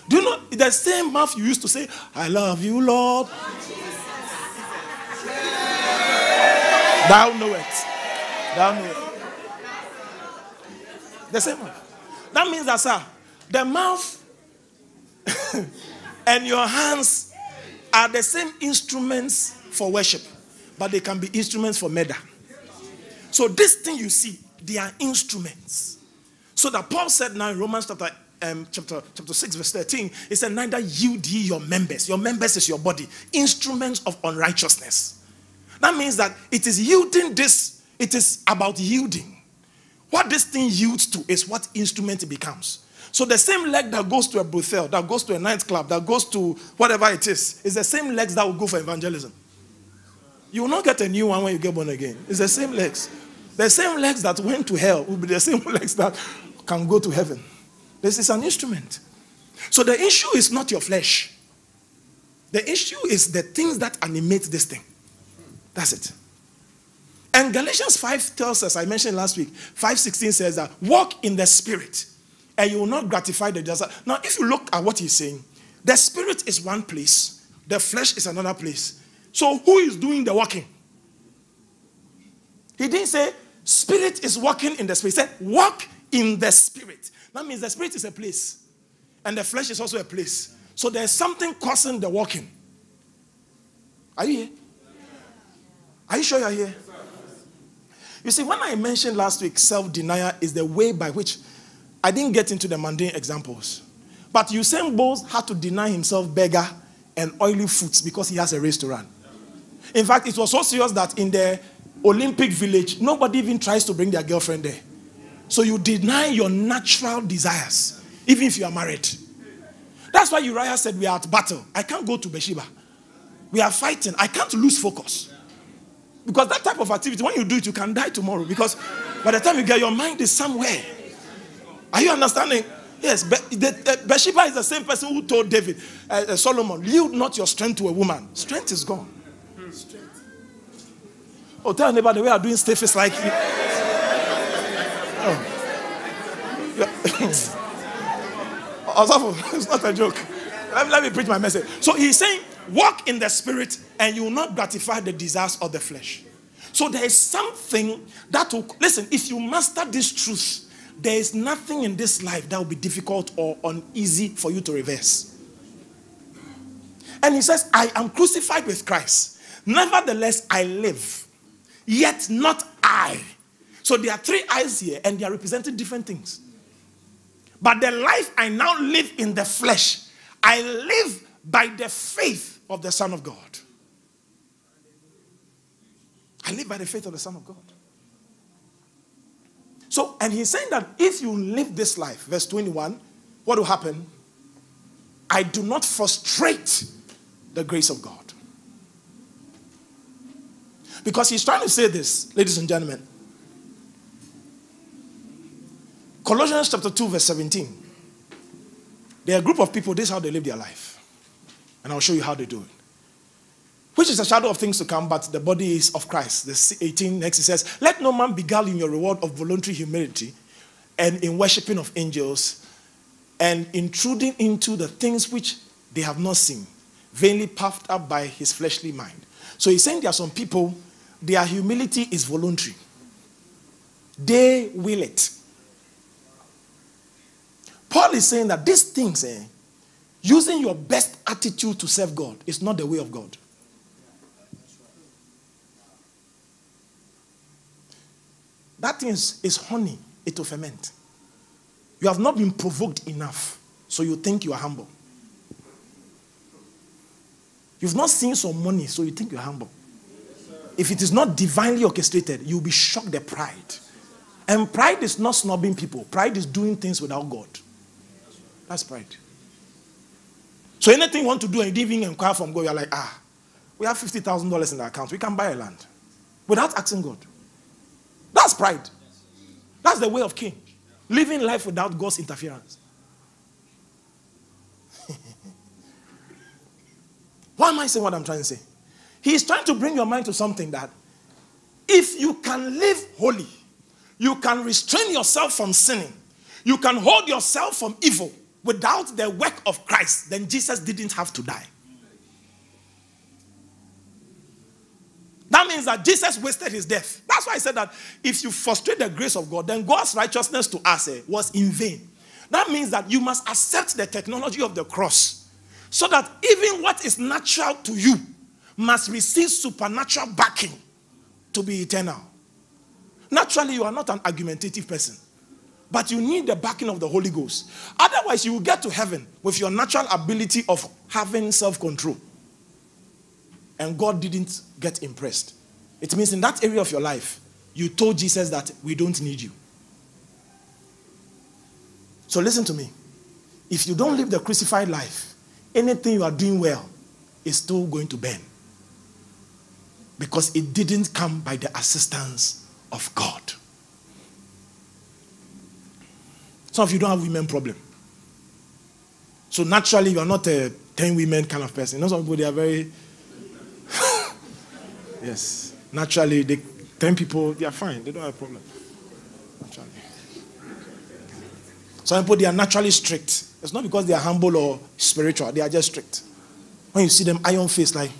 Do you know the same mouth you used to say i love you lord thou know it thou know it the same mouth. That means that, sir, the mouth and your hands are the same instruments for worship, but they can be instruments for murder. So, this thing you see, they are instruments. So that Paul said now in Romans chapter um, chapter, chapter 6, verse 13, he said, Neither yield ye your members. Your members is your body, instruments of unrighteousness. That means that it is yielding this, it is about yielding. What this thing yields to is what instrument it becomes. So the same leg that goes to a brothel, that goes to a nightclub, that goes to whatever it is, is the same legs that will go for evangelism. You will not get a new one when you get born again. It's the same legs. The same legs that went to hell will be the same legs that can go to heaven. This is an instrument. So the issue is not your flesh. The issue is the things that animate this thing. That's it. And Galatians 5 tells us, I mentioned last week, 5:16 says that walk in the spirit, and you will not gratify the desire. Now, if you look at what he's saying, the spirit is one place, the flesh is another place. So who is doing the walking? He didn't say spirit is walking in the spirit. He said walk in the spirit. That means the spirit is a place, and the flesh is also a place. So there's something causing the walking. Are you here? Are you sure you're here? You see, when I mentioned last week, self denial is the way by which I didn't get into the mundane examples. But Usain Bolt had to deny himself beggar and oily foods because he has a race to run. In fact, it was so serious that in the Olympic village, nobody even tries to bring their girlfriend there. So you deny your natural desires, even if you are married. That's why Uriah said, We are at battle. I can't go to Bathsheba. We are fighting. I can't lose focus. Because that type of activity, when you do it, you can die tomorrow. Because by the time you get your mind is somewhere. Are you understanding? Yes, Bathsheba is the same person who told David, uh, uh, Solomon, yield not your strength to a woman. Strength is gone. Strength. Oh, tell anybody way I'm doing stuff is like. Oh. it's not a joke. Let, let me preach my message. So he's saying, walk in the spirit and you will not gratify the desires of the flesh. So there is something that will, listen, if you master this truth, there is nothing in this life that will be difficult or uneasy for you to reverse. And he says, I am crucified with Christ. Nevertheless, I live, yet not I. So there are three eyes here, and they are representing different things. But the life I now live in the flesh, I live by the faith of the Son of God. I live by the faith of the Son of God. So, and he's saying that if you live this life, verse 21, what will happen? I do not frustrate the grace of God. Because he's trying to say this, ladies and gentlemen. Colossians chapter 2, verse 17. There are a group of people, this is how they live their life. And I'll show you how they do it. Which is a shadow of things to come, but the body is of Christ. The 18 next it says, Let no man beguile in your reward of voluntary humility and in worshipping of angels and intruding into the things which they have not seen, vainly puffed up by his fleshly mind. So he's saying there are some people their humility is voluntary. They will it. Paul is saying that these things, eh, using your best attitude to serve God, is not the way of God. That thing is, honey, it will ferment. You have not been provoked enough, so you think you are humble. You've not seen some money, so you think you're humble if it is not divinely orchestrated, you'll be shocked at pride. And pride is not snubbing people, pride is doing things without God. That's pride. So anything you want to do and you didn't even inquire from God, you're like, ah, we have $50,000 in the account. We can buy a land without asking God. That's pride. That's the way of king. Living life without God's interference. Why am I saying what I'm trying to say? He's trying to bring your mind to something that if you can live holy, you can restrain yourself from sinning, you can hold yourself from evil without the work of Christ, then Jesus didn't have to die. That means that Jesus wasted his death. That's why I said that if you frustrate the grace of God, then God's righteousness to us eh, was in vain. That means that you must accept the technology of the cross so that even what is natural to you must receive supernatural backing to be eternal. Naturally, you are not an argumentative person, but you need the backing of the Holy Ghost. Otherwise, you will get to heaven with your natural ability of having self control. And God didn't get impressed. It means in that area of your life, you told Jesus that we don't need you. So listen to me. If you don't live the crucified life, anything you are doing well is still going to burn because it didn't come by the assistance of God. Some of you don't have women problem. So naturally, you are not a 10 women kind of person. You know, some people, they are very. Yes. Naturally, they 10 people, they are fine. They don't have a problem. Naturally. Some people, they are naturally strict. It's not because they are humble or spiritual, they are just strict. When you see them iron face, like,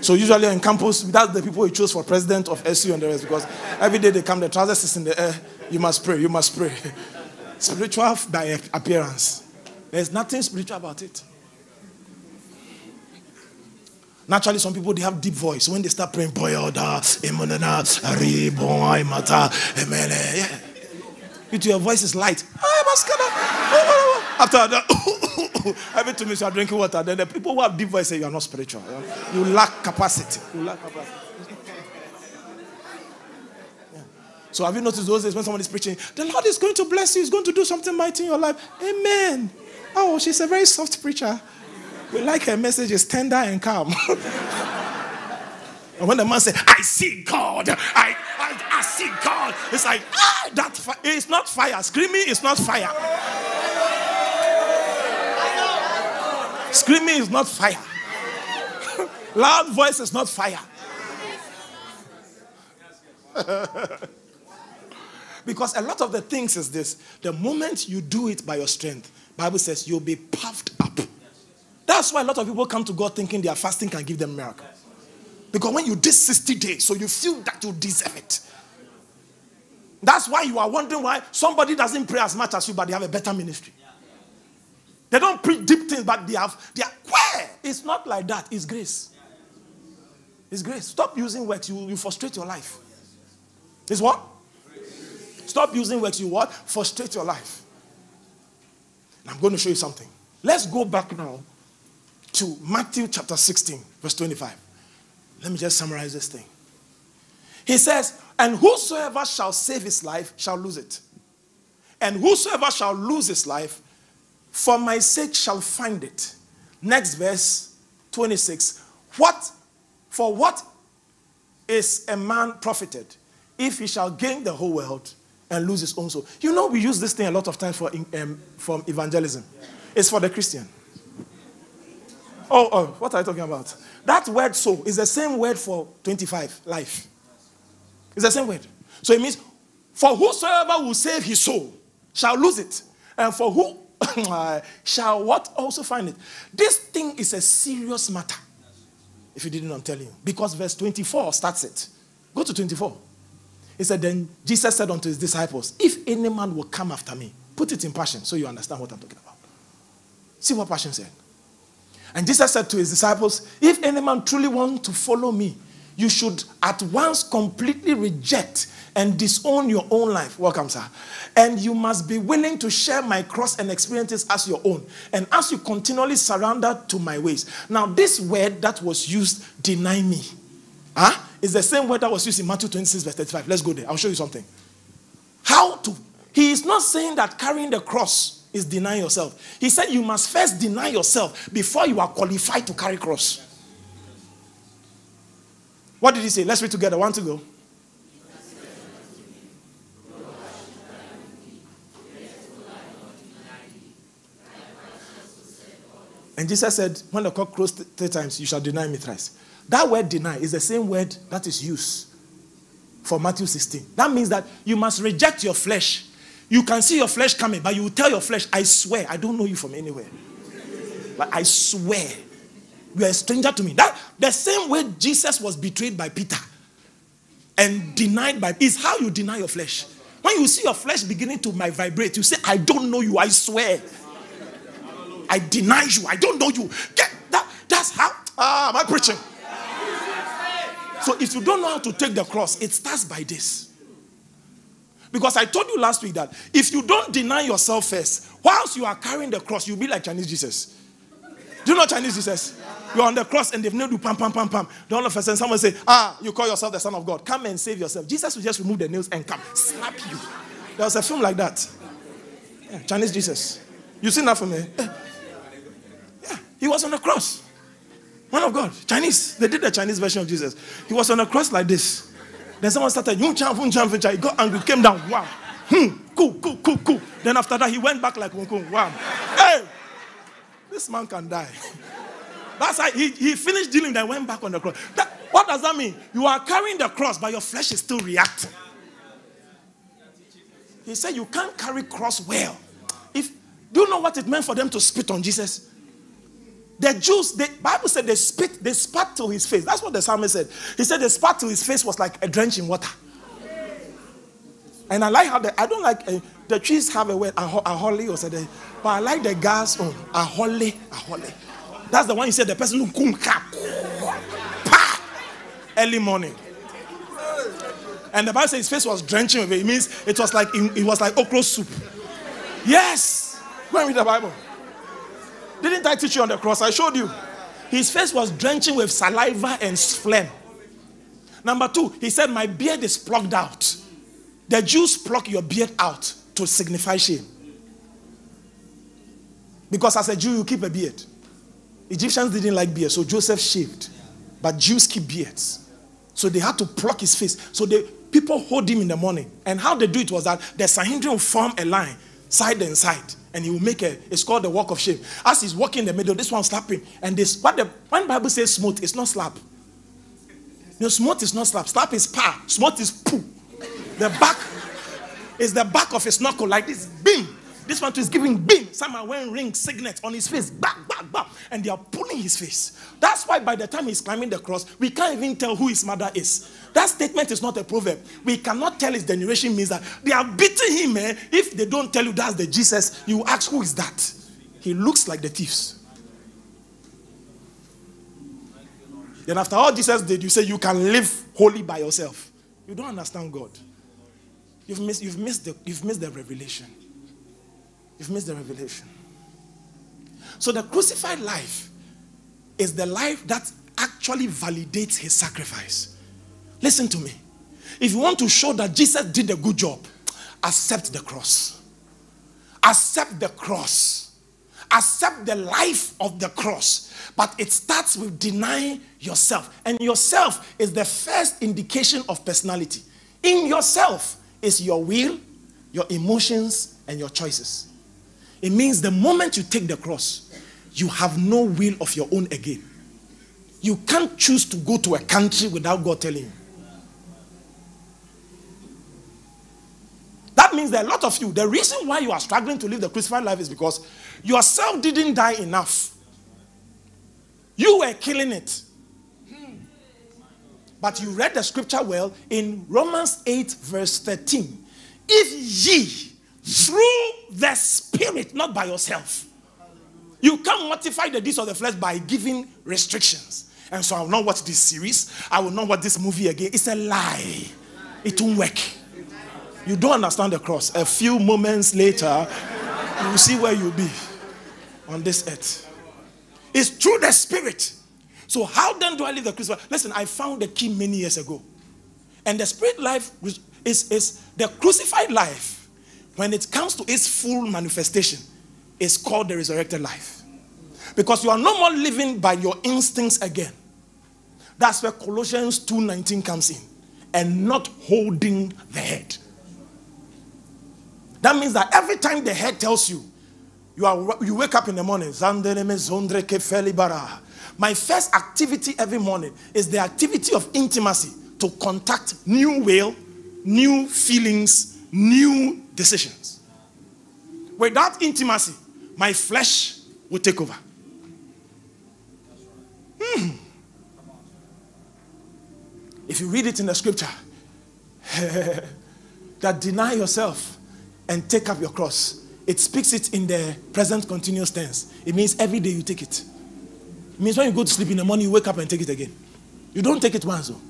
So usually on campus, that's the people you choose for president of SU and the rest because every day they come, the trousers is in the air. You must pray, you must pray. Spiritual by appearance. There's nothing spiritual about it. Naturally, some people they have deep voice. When they start praying, oh, yeah. It, your voice is light. Ah, oh, oh, After that, every two minutes you are drinking water. Then the people who have deep voice say you are not spiritual. You lack capacity. You lack capacity. So have you noticed those days when someone is preaching, the Lord is going to bless you, He's going to do something mighty in your life. Amen. Oh, she's a very soft preacher. We like her message is tender and calm. and when the man said, I see God, I, I, I see God, it's like, ah, that fi- it's not fire. Screaming is not fire. Screaming is not fire. Loud voice is not fire. because a lot of the things is this the moment you do it by your strength bible says you'll be puffed up that's why a lot of people come to god thinking their fasting can give them miracle because when you did 60 days so you feel that you deserve it that's why you are wondering why somebody doesn't pray as much as you but they have a better ministry they don't preach deep things, but they have they are where? It's not like that. It's grace. It's grace. Stop using works. You, you frustrate your life. It's what? Stop using works. You what? Frustrate your life. And I'm going to show you something. Let's go back now to Matthew chapter 16, verse 25. Let me just summarize this thing. He says, And whosoever shall save his life shall lose it. And whosoever shall lose his life, for my sake shall find it. Next verse 26. What for what is a man profited if he shall gain the whole world and lose his own soul? You know, we use this thing a lot of times for um, from evangelism. It's for the Christian. Oh, oh, what are you talking about? That word soul is the same word for 25, life. It's the same word. So it means, for whosoever will save his soul shall lose it. And for who shall what also find it? This thing is a serious matter. If you didn't, I'm telling you. Because verse 24 starts it. Go to 24. He said, Then Jesus said unto his disciples, If any man will come after me, put it in passion so you understand what I'm talking about. See what passion said. And Jesus said to his disciples, If any man truly wants to follow me, you should at once completely reject and disown your own life. Welcome, sir. And you must be willing to share my cross and experiences as your own. And as you continually surrender to my ways. Now, this word that was used, deny me, huh, is the same word that was used in Matthew 26, verse 35. Let's go there. I'll show you something. How to. He is not saying that carrying the cross is deny yourself. He said you must first deny yourself before you are qualified to carry cross. What did he say? Let's read together. One to go. And Jesus said, When the cock crows three times, you shall deny me thrice. That word deny is the same word that is used for Matthew 16. That means that you must reject your flesh. You can see your flesh coming, but you tell your flesh, I swear, I don't know you from anywhere. But I swear, you are a stranger to me. That the same way Jesus was betrayed by Peter and denied by is how you deny your flesh. When you see your flesh beginning to vibrate, you say, I don't know you, I swear. I deny you. I don't know you. Get that. That's how. Ah, am I preaching? So if you don't know how to take the cross, it starts by this. Because I told you last week that if you don't deny yourself first, whilst you are carrying the cross, you'll be like Chinese Jesus. Do you know Chinese Jesus? You're on the cross and they've nailed you, pam, pam, pam, pam. Then all of a sudden someone say, ah, you call yourself the son of God. Come and save yourself. Jesus will just remove the nails and come, slap you. There was a film like that. Yeah, Chinese Jesus. You seen that for me? Yeah. He was on the cross. Man of God, Chinese. They did the Chinese version of Jesus. He was on a cross like this. Then someone started, He got angry, came down. Wow. Hmm, cool, cool, cool, cool. Then after that, he went back like. Wow. Hey, this man can die. That's why he, he finished dealing, then went back on the cross. That, what does that mean? You are carrying the cross, but your flesh is still reacting. He said you can't carry cross well. If do you know what it meant for them to spit on Jesus? The Jews, the Bible said they spit, they spat to his face. That's what the psalmist said. He said the spat to his face was like a drench in water. And I like how the, I don't like uh, the trees have a word, a, a holly or something, but I like the gas on a holly, a holly. That's the one you said the person who kum early morning. And the Bible says his face was drenching with it. It means it was like it was like okra soup. Yes. Go and read the Bible. Didn't I teach you on the cross? I showed you. His face was drenching with saliva and phlegm. Number two, he said, My beard is plucked out. The Jews pluck your beard out to signify shame. Because as a Jew, you keep a beard. Egyptians didn't like beard, so Joseph shaved. But Jews keep beards. So they had to pluck his face. So the people hold him in the morning. And how they do it was that the Sanhedrin form a line, side and side and he will make a it's called the walk of shame. As he's walking in the middle this one slap him and this what the when bible says smooth it's not slap. No smooth is not slap. Slap is pa. Smooth is poo. The back is the back of his knuckle like this. Bing this one too is giving bing some are wearing ring signet on his face back back back and they are pulling his face that's why by the time he's climbing the cross we can't even tell who his mother is that statement is not a proverb. We cannot tell his generation means that they are beating him. Eh? If they don't tell you that's the Jesus, you ask who is that? He looks like the thieves. Then after all Jesus did, you say you can live holy by yourself. You don't understand God. You've missed, you've missed, the, you've missed the revelation. You've missed the revelation. So the crucified life is the life that actually validates his sacrifice. Listen to me. If you want to show that Jesus did a good job, accept the cross. accept the cross, accept the life of the cross. But it starts with denying yourself. And yourself is the first indication of personality. In yourself is your will, your emotions, and your choices. It means the moment you take the cross, you have no will of your own again. You can't choose to go to a country without God telling you. That means that a lot of you, the reason why you are struggling to live the crucified life is because yourself didn't die enough. You were killing it. But you read the scripture well in Romans 8, verse 13. If ye, through the Spirit, not by yourself, you can't mortify the deeds of the flesh by giving restrictions. And so I will not watch this series. I will not watch this movie again. It's a lie. It won't work. You don't understand the cross. A few moments later, you will see where you'll be on this earth. It's through the Spirit. So, how then do I live the Christian life? Listen, I found the key many years ago. And the spirit life is, is the crucified life, when it comes to its full manifestation, is called the resurrected life. Because you are no more living by your instincts again. That's where Colossians 2:19 comes in. And not holding the head. That means that every time the head tells you, you, are, you wake up in the morning, my first activity every morning is the activity of intimacy to contact new will, new feelings, new decisions. Without intimacy, my flesh will take over. Hmm. If you read it in the scripture, that deny yourself and take up your cross, it speaks it in the present continuous tense. It means every day you take it. It means when you go to sleep in the morning, you wake up and take it again. You don't take it once. Though.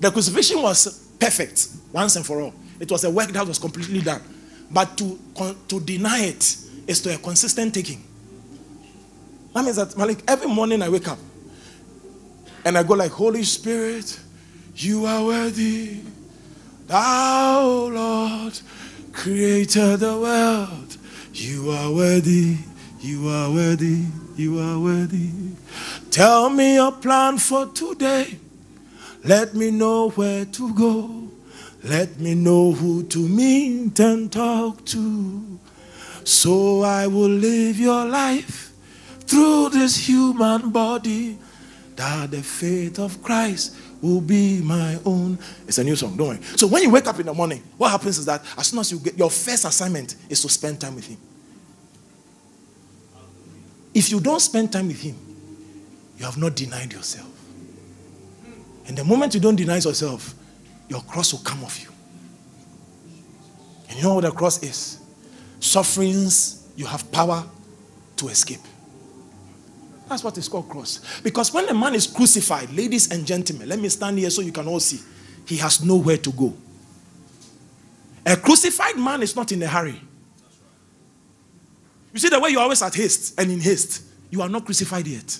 The crucifixion was perfect once and for all. It was a work that was completely done. But to, to deny it is to a consistent taking. That means that Malik, every morning I wake up and I go like, Holy Spirit, you are worthy. Thou, Lord, created the world. You are worthy, you are worthy, you are worthy. Tell me your plan for today. Let me know where to go. Let me know who to meet and talk to. So I will live your life through this human body, that the faith of Christ will be my own. It's a new song, don't worry. So when you wake up in the morning, what happens is that as soon as you get your first assignment is to spend time with Him. If you don't spend time with Him, you have not denied yourself. And the moment you don't deny yourself, your cross will come off you. And you know what the cross is? Sufferings you have power to escape. That's what is called cross. Because when a man is crucified, ladies and gentlemen, let me stand here so you can all see, he has nowhere to go. A crucified man is not in a hurry. You see the way you're always at haste and in haste, you are not crucified yet.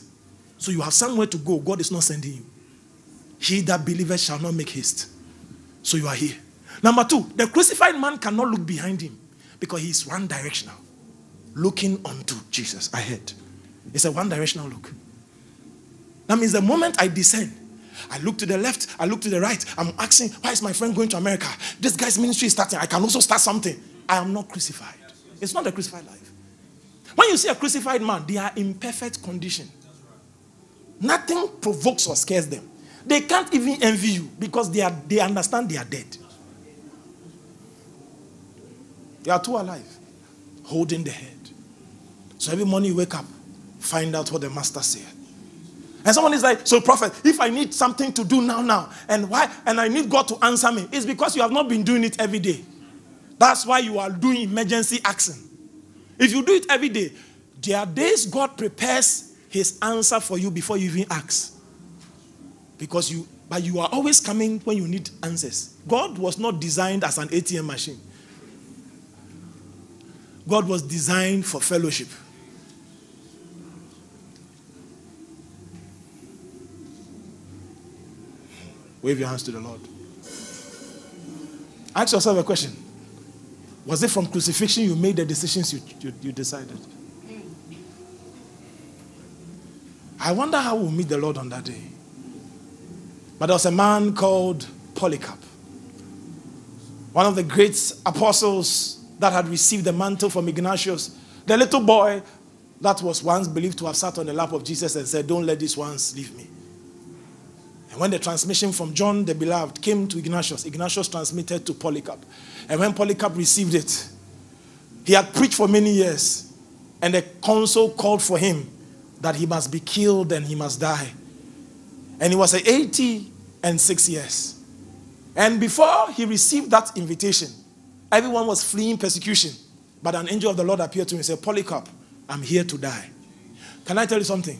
So you have somewhere to go. God is not sending you. He that believeth shall not make haste. So you are here. Number two, the crucified man cannot look behind him because he is one directional, looking unto Jesus ahead. It's a one directional look. That means the moment I descend, I look to the left, I look to the right. I'm asking, why is my friend going to America? This guy's ministry is starting. I can also start something. I am not crucified. It's not a crucified life. When you see a crucified man, they are in perfect condition. Nothing provokes or scares them. They can't even envy you because they, are, they understand they are dead. They are too alive, holding the head. So every morning you wake up, find out what the master said. And someone is like, So, prophet, if I need something to do now, now, and why, and I need God to answer me, it's because you have not been doing it every day. That's why you are doing emergency action. If you do it every day, there are days God prepares his answer for you before you even ask. Because you, but you are always coming when you need answers. God was not designed as an ATM machine. God was designed for fellowship. Wave your hands to the Lord. Ask yourself a question Was it from crucifixion you made the decisions you, you, you decided? I wonder how we'll meet the Lord on that day. But there was a man called Polycarp, one of the great apostles that had received the mantle from Ignatius, the little boy that was once believed to have sat on the lap of Jesus and said, Don't let these ones leave me. And when the transmission from John the Beloved came to Ignatius, Ignatius transmitted to Polycarp. And when Polycarp received it, he had preached for many years, and the council called for him that he must be killed and he must die. And he was 80 and 6 years. And before he received that invitation, everyone was fleeing persecution. But an angel of the Lord appeared to him and said, Polycarp, I'm here to die. Can I tell you something?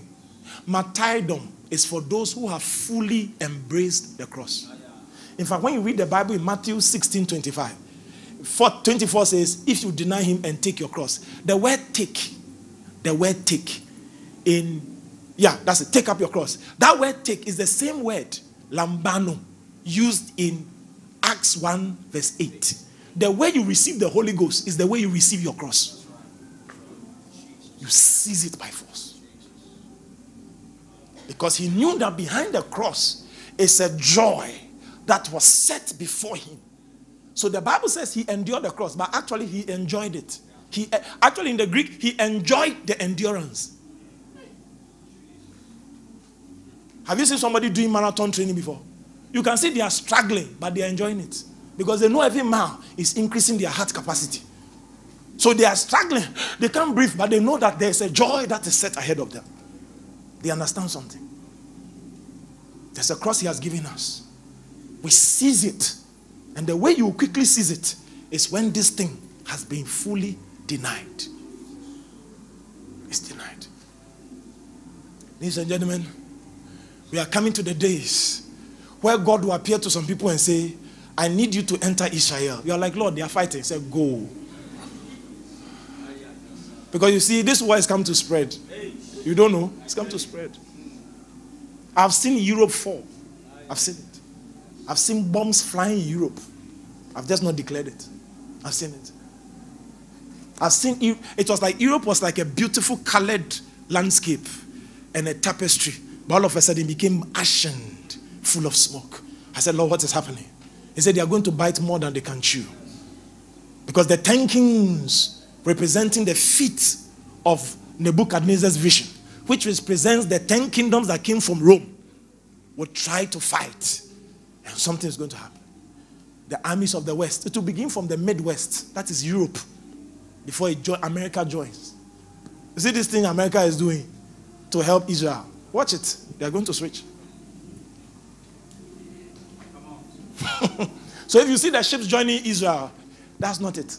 Martyrdom is for those who have fully embraced the cross. In fact, when you read the Bible in Matthew 16 25, 24 says, If you deny him and take your cross, the word take, the word take in, yeah, that's it, take up your cross. That word take is the same word, lambano, used in Acts 1, verse 8. The way you receive the Holy Ghost is the way you receive your cross. You seize it by force. Because he knew that behind the cross is a joy that was set before him. So the Bible says he endured the cross, but actually he enjoyed it. He actually in the Greek he enjoyed the endurance. Have you seen somebody doing marathon training before? You can see they are struggling, but they are enjoying it because they know every mile is increasing their heart capacity. So they are struggling. They can't breathe, but they know that there's a joy that is set ahead of them. They understand something. There's a cross He has given us. We seize it. And the way you quickly seize it is when this thing has been fully denied. It's denied. Ladies and gentlemen, we are coming to the days where God will appear to some people and say, I need you to enter Israel. You are like, Lord, they are fighting. Say, go. Because you see, this war has come to spread. You don't know? It's come to spread. I've seen Europe fall. I've seen it. I've seen bombs flying in Europe. I've just not declared it. I've seen it. I've seen it was like Europe was like a beautiful colored landscape and a tapestry. But all of a sudden became ashen, full of smoke. I said, Lord, what is happening? He said, They are going to bite more than they can chew. Because the ten kings representing the feet of Nebuchadnezzar's vision, which represents the ten kingdoms that came from Rome, will try to fight. And something is going to happen. The armies of the West, it will begin from the Midwest, that is Europe, before America joins. You see this thing America is doing to help Israel. Watch it. They are going to switch. so if you see the ships joining Israel, that's not it.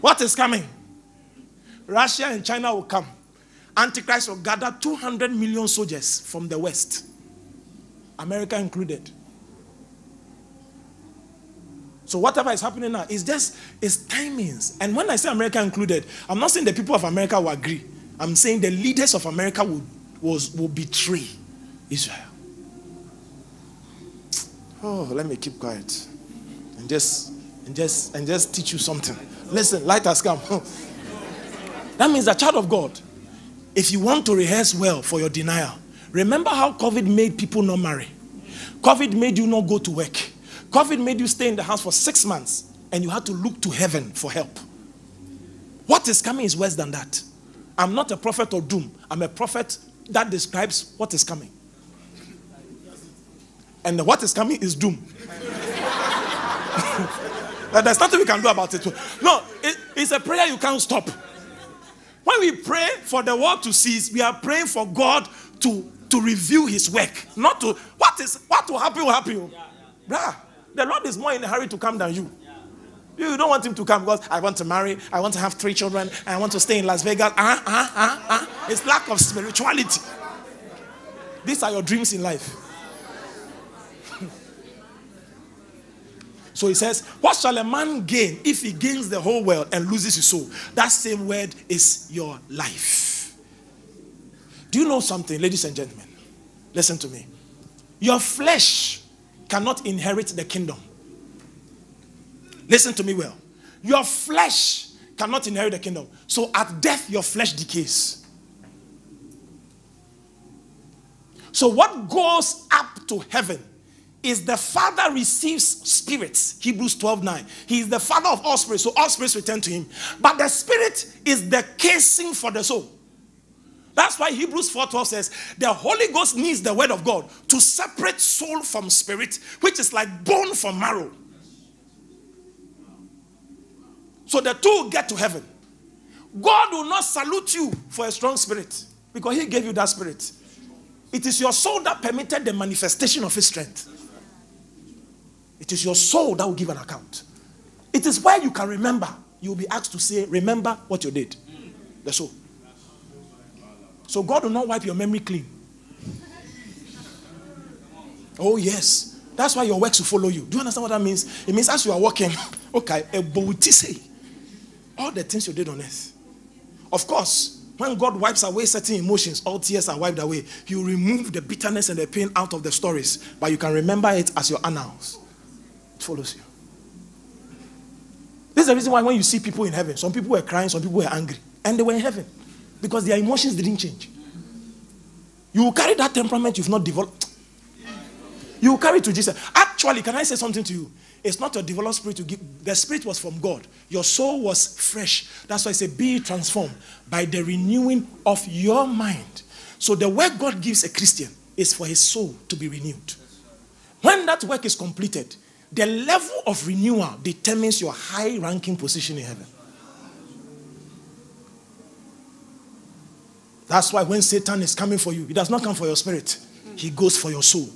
What is coming? Russia and China will come. Antichrist will gather 200 million soldiers from the West, America included. So whatever is happening now is just it's timings. And when I say America included, I'm not saying the people of America will agree. I'm saying the leaders of America will, was, will betray Israel. Oh, let me keep quiet and just and just and just teach you something. Listen, light has come. that means a child of God. If you want to rehearse well for your denial, remember how COVID made people not marry. COVID made you not go to work. COVID made you stay in the house for six months and you had to look to heaven for help. What is coming is worse than that. I'm not a prophet of doom. I'm a prophet that describes what is coming. And what is coming is doom. There's nothing we can do about it. No, it, it's a prayer you can't stop. When we pray for the world to cease, we are praying for God to, to review his work. Not to what is what will happen will happen. Yeah, yeah. Bruh, the Lord is more in a hurry to come than you. You don't want him to come because I want to marry, I want to have three children, I want to stay in Las Vegas. Uh, uh, uh, uh. It's lack of spirituality. These are your dreams in life. so he says, What shall a man gain if he gains the whole world and loses his soul? That same word is your life. Do you know something, ladies and gentlemen? Listen to me. Your flesh cannot inherit the kingdom. Listen to me well. Your flesh cannot inherit the kingdom. So at death, your flesh decays. So what goes up to heaven is the Father receives spirits. Hebrews 12 9. He is the Father of all spirits, so all spirits return to him. But the spirit is the casing for the soul. That's why Hebrews 4:12 says the Holy Ghost needs the word of God to separate soul from spirit, which is like bone from marrow. So the two get to heaven. God will not salute you for a strong spirit because He gave you that spirit. It is your soul that permitted the manifestation of His strength. It is your soul that will give an account. It is why you can remember. You will be asked to say, Remember what you did. The soul. So God will not wipe your memory clean. Oh, yes. That's why your works will follow you. Do you understand what that means? It means as you are walking, okay, a say all the things you did on earth. Of course, when God wipes away certain emotions, all tears are wiped away. You remove the bitterness and the pain out of the stories, but you can remember it as your annals. It follows you. This is the reason why when you see people in heaven, some people were crying, some people were angry, and they were in heaven because their emotions didn't change. You will carry that temperament you've not developed. You will carry to Jesus. Actually, can I say something to you? It's not a developed spirit to give. The spirit was from God. Your soul was fresh. That's why I say, be transformed by the renewing of your mind. So the work God gives a Christian is for his soul to be renewed. When that work is completed, the level of renewal determines your high ranking position in heaven. That's why when Satan is coming for you, he does not come for your spirit, he goes for your soul.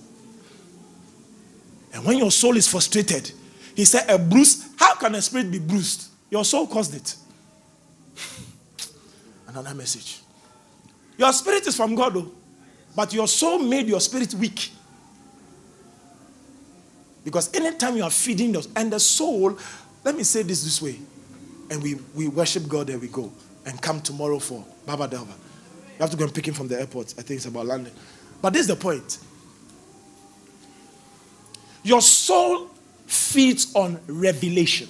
And when your soul is frustrated, he said, A bruise, how can a spirit be bruised? Your soul caused it. Another message. Your spirit is from God, though, but your soul made your spirit weak. Because anytime you are feeding those, and the soul, let me say this this way, and we, we worship God, there we go, and come tomorrow for Baba Delva. You have to go and pick him from the airport. I think it's about landing. But this is the point. Your soul feeds on revelation.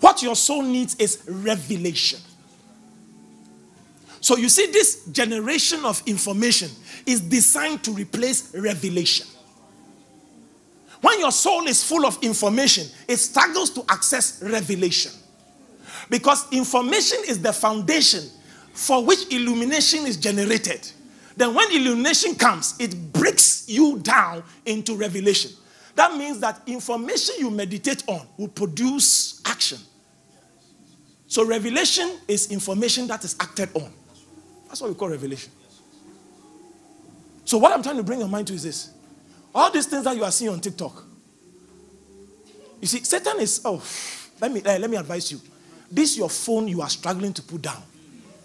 What your soul needs is revelation. So you see, this generation of information is designed to replace revelation. When your soul is full of information, it struggles to access revelation. Because information is the foundation for which illumination is generated. Then, when illumination comes, it breaks you down into revelation. That means that information you meditate on will produce action. So, revelation is information that is acted on. That's what we call revelation. So, what I'm trying to bring your mind to is this all these things that you are seeing on TikTok. You see, Satan is, oh, let me, uh, let me advise you. This your phone you are struggling to put down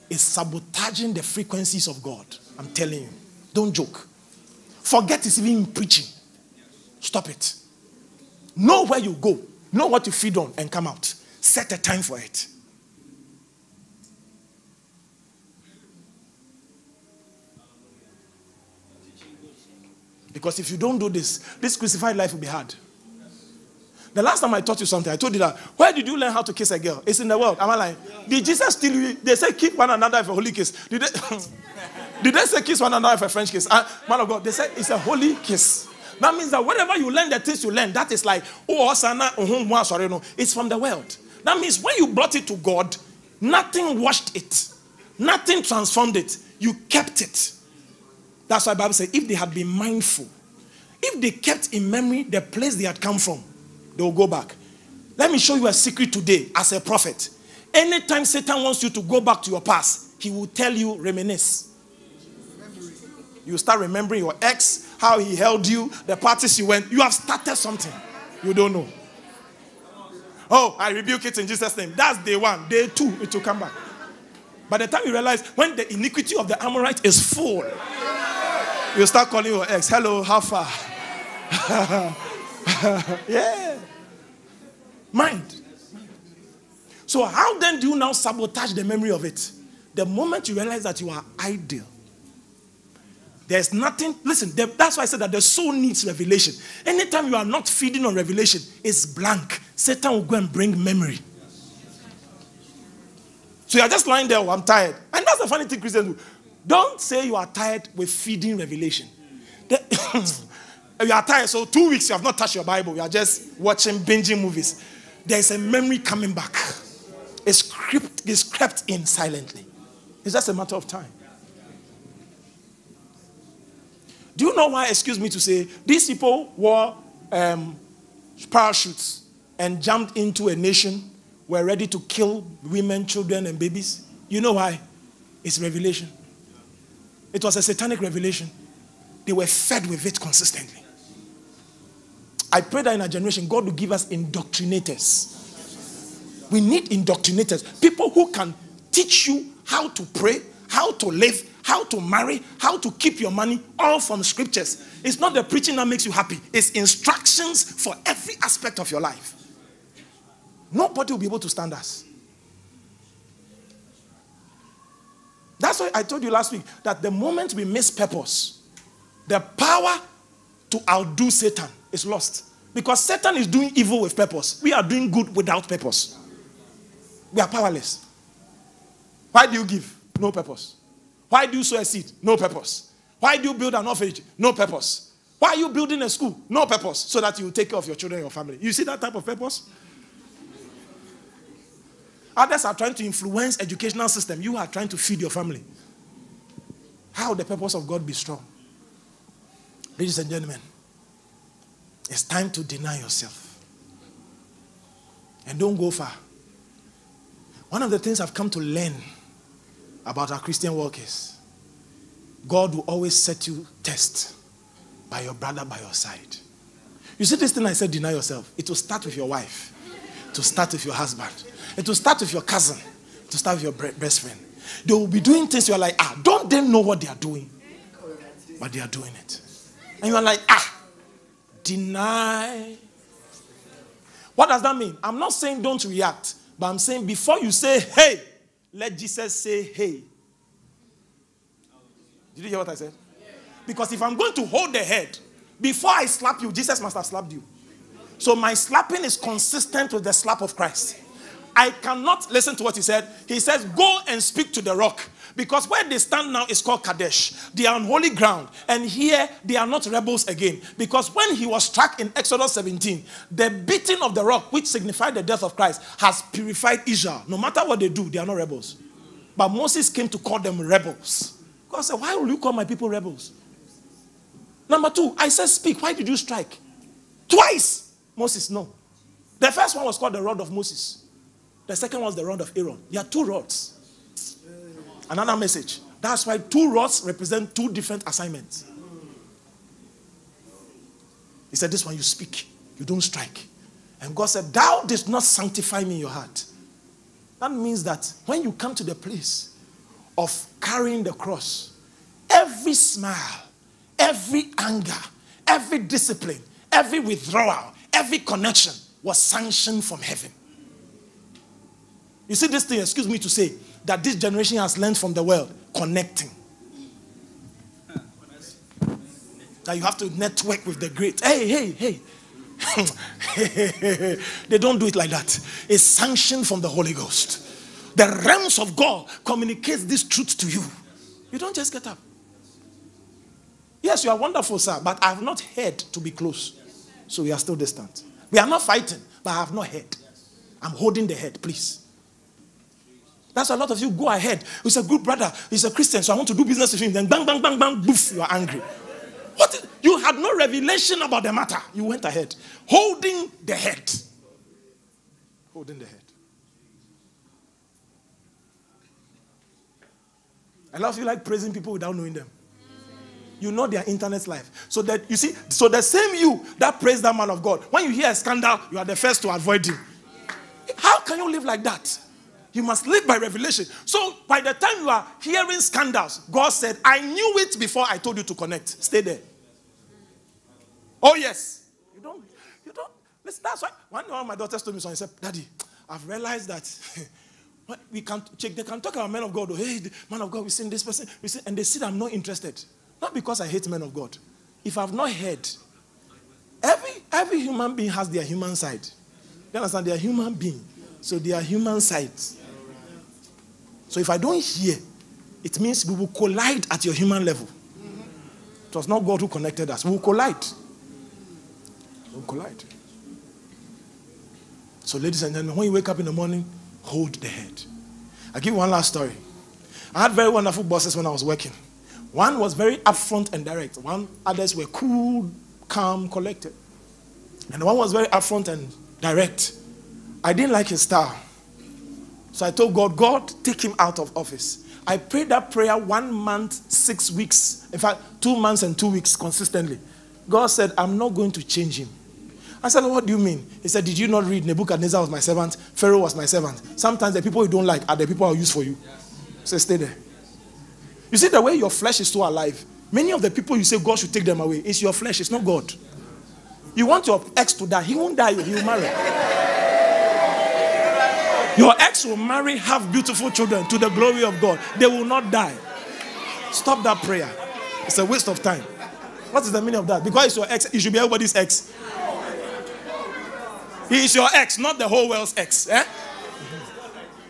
is sabotaging the frequencies of God. I'm telling you. Don't joke. Forget it's even preaching. Stop it. Know where you go, know what you feed on, and come out. Set a time for it. Because if you don't do this, this crucified life will be hard. The last time I taught you something, I told you that. Where did you learn how to kiss a girl? It's in the world. Am I lying? Did Jesus steal you? They say keep one another for a holy kiss. Did they, did they say kiss one another for a French kiss? Uh, man of God, they say it's a holy kiss. That means that whenever you learn the things you learn, that is like, oh, Osana, oh, sorry, no. It's from the world. That means when you brought it to God, nothing washed it, nothing transformed it. You kept it. That's why Bible says if they had been mindful, if they kept in memory the place they had come from, they will go back. Let me show you a secret today as a prophet. Anytime Satan wants you to go back to your past, he will tell you, reminisce. You start remembering your ex, how he held you, the parties you went. You have started something you don't know. Oh, I rebuke it in Jesus' name. That's day one. Day two, it will come back. By the time you realize when the iniquity of the Amorite is full, you start calling your ex, hello, how far? yeah. Mind. So, how then do you now sabotage the memory of it? The moment you realize that you are idle. There's nothing, listen, there, that's why I said that the soul needs revelation. Anytime you are not feeding on revelation, it's blank. Satan will go and bring memory. So you're just lying there, oh, I'm tired. And that's the funny thing Christians do. Don't say you are tired with feeding revelation. The- you are tired, so two weeks you have not touched your Bible. You are just watching, binging movies. There's a memory coming back. It's crept, it's crept in silently. It's just a matter of time. Do you know why, excuse me to say, these people wore um, parachutes and jumped into a nation, were ready to kill women, children, and babies? You know why? It's revelation. It was a satanic revelation. They were fed with it consistently. I pray that in our generation, God will give us indoctrinators. We need indoctrinators, people who can teach you how to pray, how to live, how to marry, how to keep your money, all from scriptures. It's not the preaching that makes you happy, it's instructions for every aspect of your life. Nobody will be able to stand us. That's why I told you last week that the moment we miss purpose, the power to outdo Satan is lost. Because Satan is doing evil with purpose. We are doing good without purpose. We are powerless. Why do you give? No purpose. Why do you sow a seed? No purpose. Why do you build an orphanage? No purpose. Why are you building a school? No purpose. So that you take care of your children and your family. You see that type of purpose? Others are trying to influence educational system. You are trying to feed your family. How the purpose of God be strong? Ladies and gentlemen, it's time to deny yourself. And don't go far. One of the things I've come to learn about our Christian walk is God will always set you test by your brother by your side. You see this thing I said, deny yourself. It will start with your wife. Will start with your husband. It will start with your cousin. Will start with your best friend. They will be doing things you're like, ah, don't they know what they are doing? But they are doing it. And you're like, ah, deny. What does that mean? I'm not saying don't react, but I'm saying before you say hey, let Jesus say hey. Did you hear what I said? Because if I'm going to hold the head, before I slap you, Jesus must have slapped you. So my slapping is consistent with the slap of Christ. I cannot listen to what he said. He says, Go and speak to the rock. Because where they stand now is called Kadesh. They are on holy ground. And here they are not rebels again. Because when he was struck in Exodus 17, the beating of the rock, which signified the death of Christ, has purified Israel. No matter what they do, they are not rebels. But Moses came to call them rebels. God said, Why will you call my people rebels? Number two, I said, Speak. Why did you strike? Twice. Moses, no. The first one was called the rod of Moses. The second one was the rod of Aaron. There are two rods. Another message. That's why two rods represent two different assignments. He said, This one you speak, you don't strike. And God said, Thou didst not sanctify me in your heart. That means that when you come to the place of carrying the cross, every smile, every anger, every discipline, every withdrawal, every connection was sanctioned from heaven. You see, this thing, excuse me to say, that this generation has learned from the world connecting. That you have to network with the great. Hey, hey, hey. they don't do it like that. It's sanctioned from the Holy Ghost. The realms of God communicates this truth to you. You don't just get up. Yes, you are wonderful, sir, but I have not heard to be close. So we are still distant. We are not fighting, but I have not heard. I'm holding the head, please. That's why a lot of you go ahead. He's a good brother. He's a Christian, so I want to do business with him. Then bang, bang, bang, bang, boof, you are angry. What? You had no revelation about the matter. You went ahead, holding the head. Holding the head. A lot of you like praising people without knowing them. You know their internet life. So that you see, so the same you that praise that man of God, when you hear a scandal, you are the first to avoid him. How can you live like that? You must live by revelation. So by the time you are hearing scandals, God said, I knew it before I told you to connect. Stay there. Oh, yes. You don't, you don't. Listen, that's why one of my daughters told me something. He said, Daddy, I've realized that we can check, they can talk about men of God. Oh, hey, man of God, we've seen this person, we see, and they see that I'm not interested. Not because I hate men of God. If I've not heard, every every human being has their human side. You understand? They are human being. So they are human sides. So if I don't hear, it means we will collide at your human level. It was not God who connected us. We will collide. We will collide. So, ladies and gentlemen, when you wake up in the morning, hold the head. I'll give you one last story. I had very wonderful bosses when I was working. One was very upfront and direct. One others were cool, calm, collected. And one was very upfront and direct. I didn't like his style. So I told God, God, take him out of office. I prayed that prayer one month, six weeks, in fact, two months and two weeks consistently. God said, I'm not going to change him. I said, What do you mean? He said, Did you not read Nebuchadnezzar was my servant? Pharaoh was my servant. Sometimes the people you don't like are the people I'll use for you. So stay there. You see, the way your flesh is so alive, many of the people you say God should take them away, it's your flesh, it's not God. You want your ex to die, he won't die, he will marry. Your ex will marry, have beautiful children to the glory of God. They will not die. Stop that prayer. It's a waste of time. What is the meaning of that? Because it's your ex, it should be everybody's ex. He is your ex, not the whole world's ex. Eh?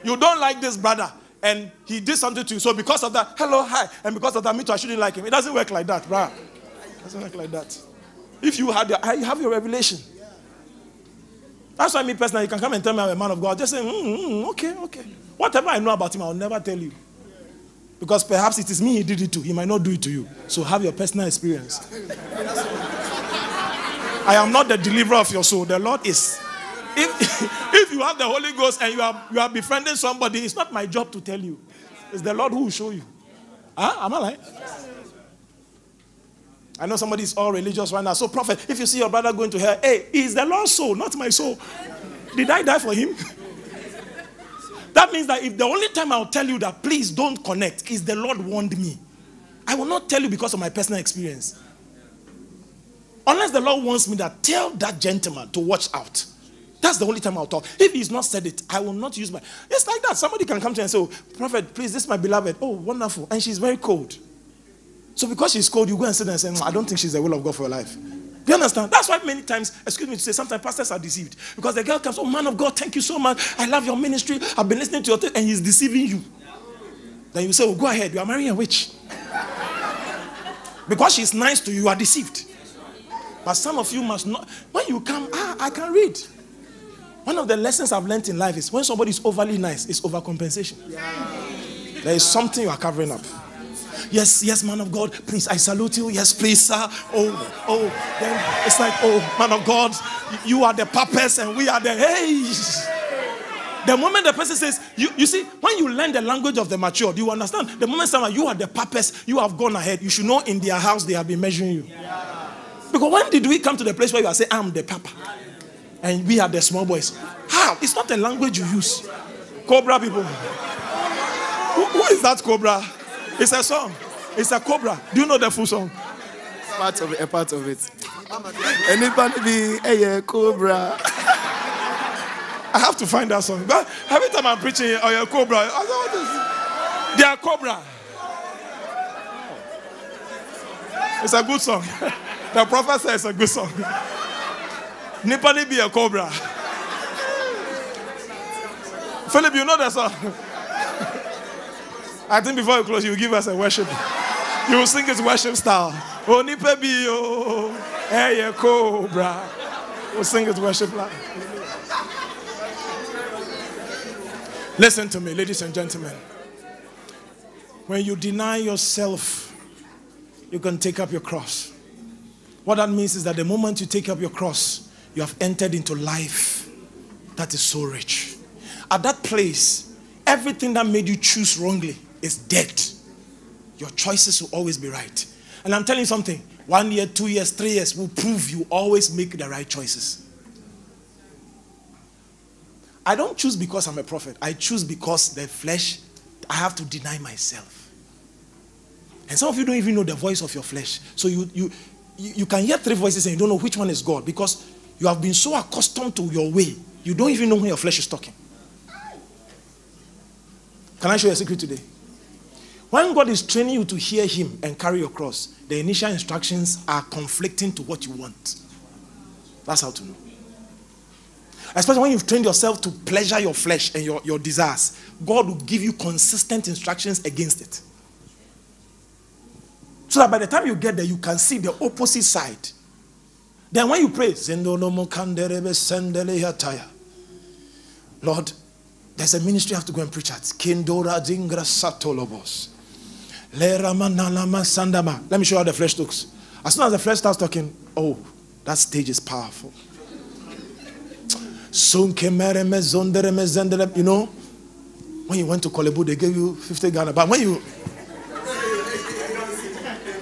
You don't like this brother, and he did something to you. So because of that, hello, hi, and because of that, me too, I shouldn't like him. It doesn't work like that, bruh. It doesn't work like that. If you had your, have your revelation. That's why me personally, you can come and tell me I'm a man of God. Just say, mm, mm, okay, okay. Whatever I know about him, I'll never tell you. Because perhaps it is me he did it to. He might not do it to you. So have your personal experience. I am not the deliverer of your soul. The Lord is. If, if you have the Holy Ghost and you are, you are befriending somebody, it's not my job to tell you. It's the Lord who will show you. Huh? Am I lying? I know somebody is all religious right now. So, prophet, if you see your brother going to hell, hey, he's the Lord's soul, not my soul. Did I die for him? that means that if the only time I'll tell you that please don't connect is the Lord warned me, I will not tell you because of my personal experience. Unless the Lord wants me to tell that gentleman to watch out. That's the only time I'll talk. If he's not said it, I will not use my. It's like that. Somebody can come to you and say, oh, Prophet, please, this is my beloved. Oh, wonderful. And she's very cold. So because she's cold, you go and sit there and say, mm, I don't think she's the will of God for your life. Do you understand? That's why many times, excuse me to say, sometimes pastors are deceived. Because the girl comes, oh, man of God, thank you so much. I love your ministry. I've been listening to your thing, and he's deceiving you. Then you say, oh, go ahead. You are marrying a witch. because she's nice to you, you are deceived. But some of you must not. When you come, ah, I can read. One of the lessons I've learned in life is when somebody is overly nice, it's overcompensation. There is something you are covering up. Yes, yes, man of God, please, I salute you. Yes, please, sir. Oh, oh, then it's like, oh, man of God, you are the purpose and we are the hey. The moment the person says, you, you see, when you learn the language of the mature, do you understand? The moment someone, you are the purpose, you have gone ahead, you should know in their house they have been measuring you. Because when did we come to the place where you are saying, I'm the papa? And we are the small boys. How? It's not a language you use. Cobra people. who, who is that cobra? It's a song. It's a cobra. Do you know the full song? Part of it, a part of it. Anybody be a cobra? I have to find that song. But every time I'm preaching, oh, you're cobra. I is. They are cobra. It's a good song. The prophet says it's a good song. Nipani be a cobra. Philip, you know that song. I think before you close, you will give us a worship. You will sing his worship style. Oh, hey, cobra. We'll sing his worship line. Listen to me, ladies and gentlemen. When you deny yourself, you can take up your cross. What that means is that the moment you take up your cross, you have entered into life that is so rich. At that place, everything that made you choose wrongly is dead. Your choices will always be right. And I'm telling you something one year, two years, three years will prove you always make the right choices. I don't choose because I'm a prophet, I choose because the flesh, I have to deny myself. And some of you don't even know the voice of your flesh. So you, you, you, can hear three voices and you don't know which one is God because you have been so accustomed to your way, you don't even know when your flesh is talking. Can I show you a secret today? When God is training you to hear Him and carry your cross, the initial instructions are conflicting to what you want. That's how to know. Especially when you've trained yourself to pleasure your flesh and your, your desires, God will give you consistent instructions against it. So that by the time you get there, you can see the opposite side. Then when you pray, Lord, there's a ministry I have to go and preach at. Kindora Dingra Satolobos. Let me show you how the flesh looks. As soon as the flesh starts talking, oh, that stage is powerful. You know, when you went to Korle Bu, they gave you 50 Ghana. But when you.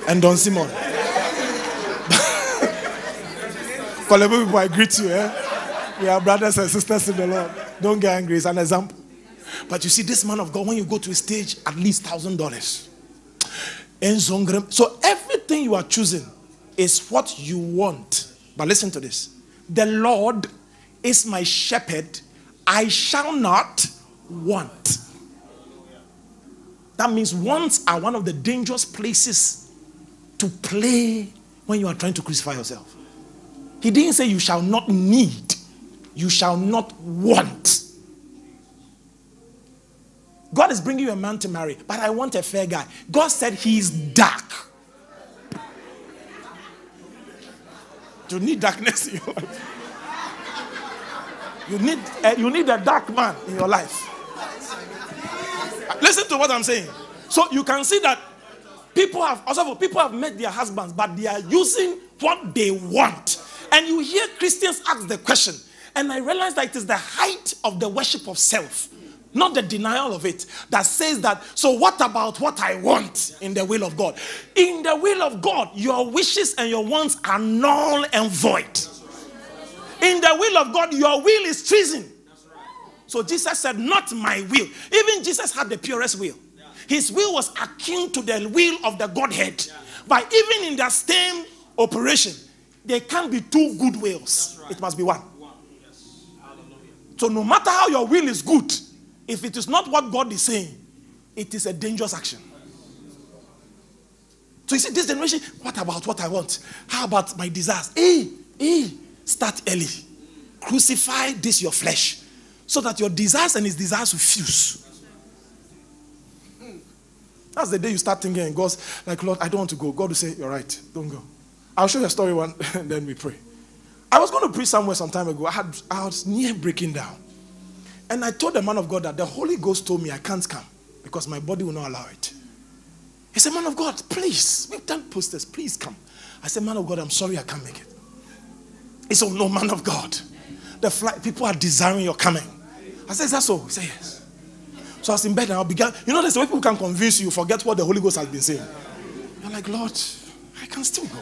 and Don Simon. Korle Bu people, I greet you. Eh? We are brothers and sisters in the Lord. Don't get angry. It's an example. But you see, this man of God, when you go to a stage, at least thousand dollars. So everything you are choosing is what you want. But listen to this. The Lord is my shepherd. I shall not want. That means wants are one of the dangerous places to play when you are trying to crucify yourself. He didn't say you shall not need, you shall not want. God is bringing you a man to marry, but I want a fair guy. God said he's dark. You need darkness in your life. You need, uh, you need a dark man in your life. Listen to what I'm saying. So you can see that people have also people have met their husbands, but they are using what they want. And you hear Christians ask the question, and I realize that it is the height of the worship of self not the denial of it, that says that, so what about what I want in the will of God? In the will of God, your wishes and your wants are null and void. In the will of God, your will is treason. So Jesus said, Not my will. Even Jesus had the purest will. His will was akin to the will of the Godhead. But even in the same operation, there can't be two good wills. It must be one. So no matter how your will is good, if it is not what God is saying, it is a dangerous action. So you see, this generation, what about what I want? How about my desires? Hey, hey, start early. Crucify this your flesh so that your desires and his desires will fuse. That's the day you start thinking, and God's like, Lord, I don't want to go. God will say, You're right, don't go. I'll show you a story one, and then we pray. I was going to preach somewhere some time ago. I, had, I was near breaking down. And I told the man of God that the Holy Ghost told me I can't come because my body will not allow it. He said, Man of God, please, we've done posters, please come. I said, Man of God, I'm sorry I can't make it. He said, oh, No, man of God. The flight, people are desiring your coming. I said, Is that so? He said, Yes. So I was in bed and I began. You know, there's a way people can convince you, forget what the Holy Ghost has been saying. You're like, Lord, I can still go.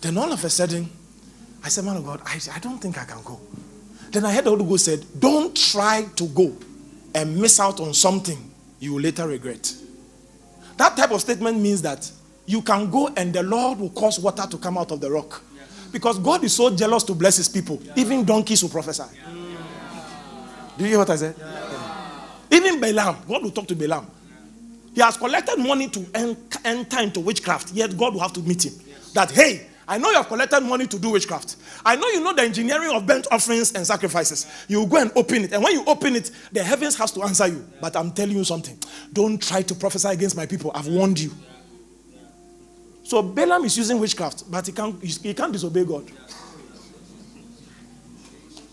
Then all of a sudden, I said, Man of God, I, I don't think I can go. Then I heard the Holy Ghost said, Don't try to go and miss out on something you will later regret. That type of statement means that you can go and the Lord will cause water to come out of the rock. Because God is so jealous to bless his people. Even donkeys will prophesy. Do you hear what I said? Even Balaam, God will talk to Balaam. He has collected money to enter into witchcraft, yet God will have to meet him. That, hey, I know you have collected money to do witchcraft. I know you know the engineering of burnt offerings and sacrifices. You go and open it. And when you open it, the heavens has to answer you. But I'm telling you something. Don't try to prophesy against my people. I've warned you. So Balaam is using witchcraft, but he can't, he can't disobey God.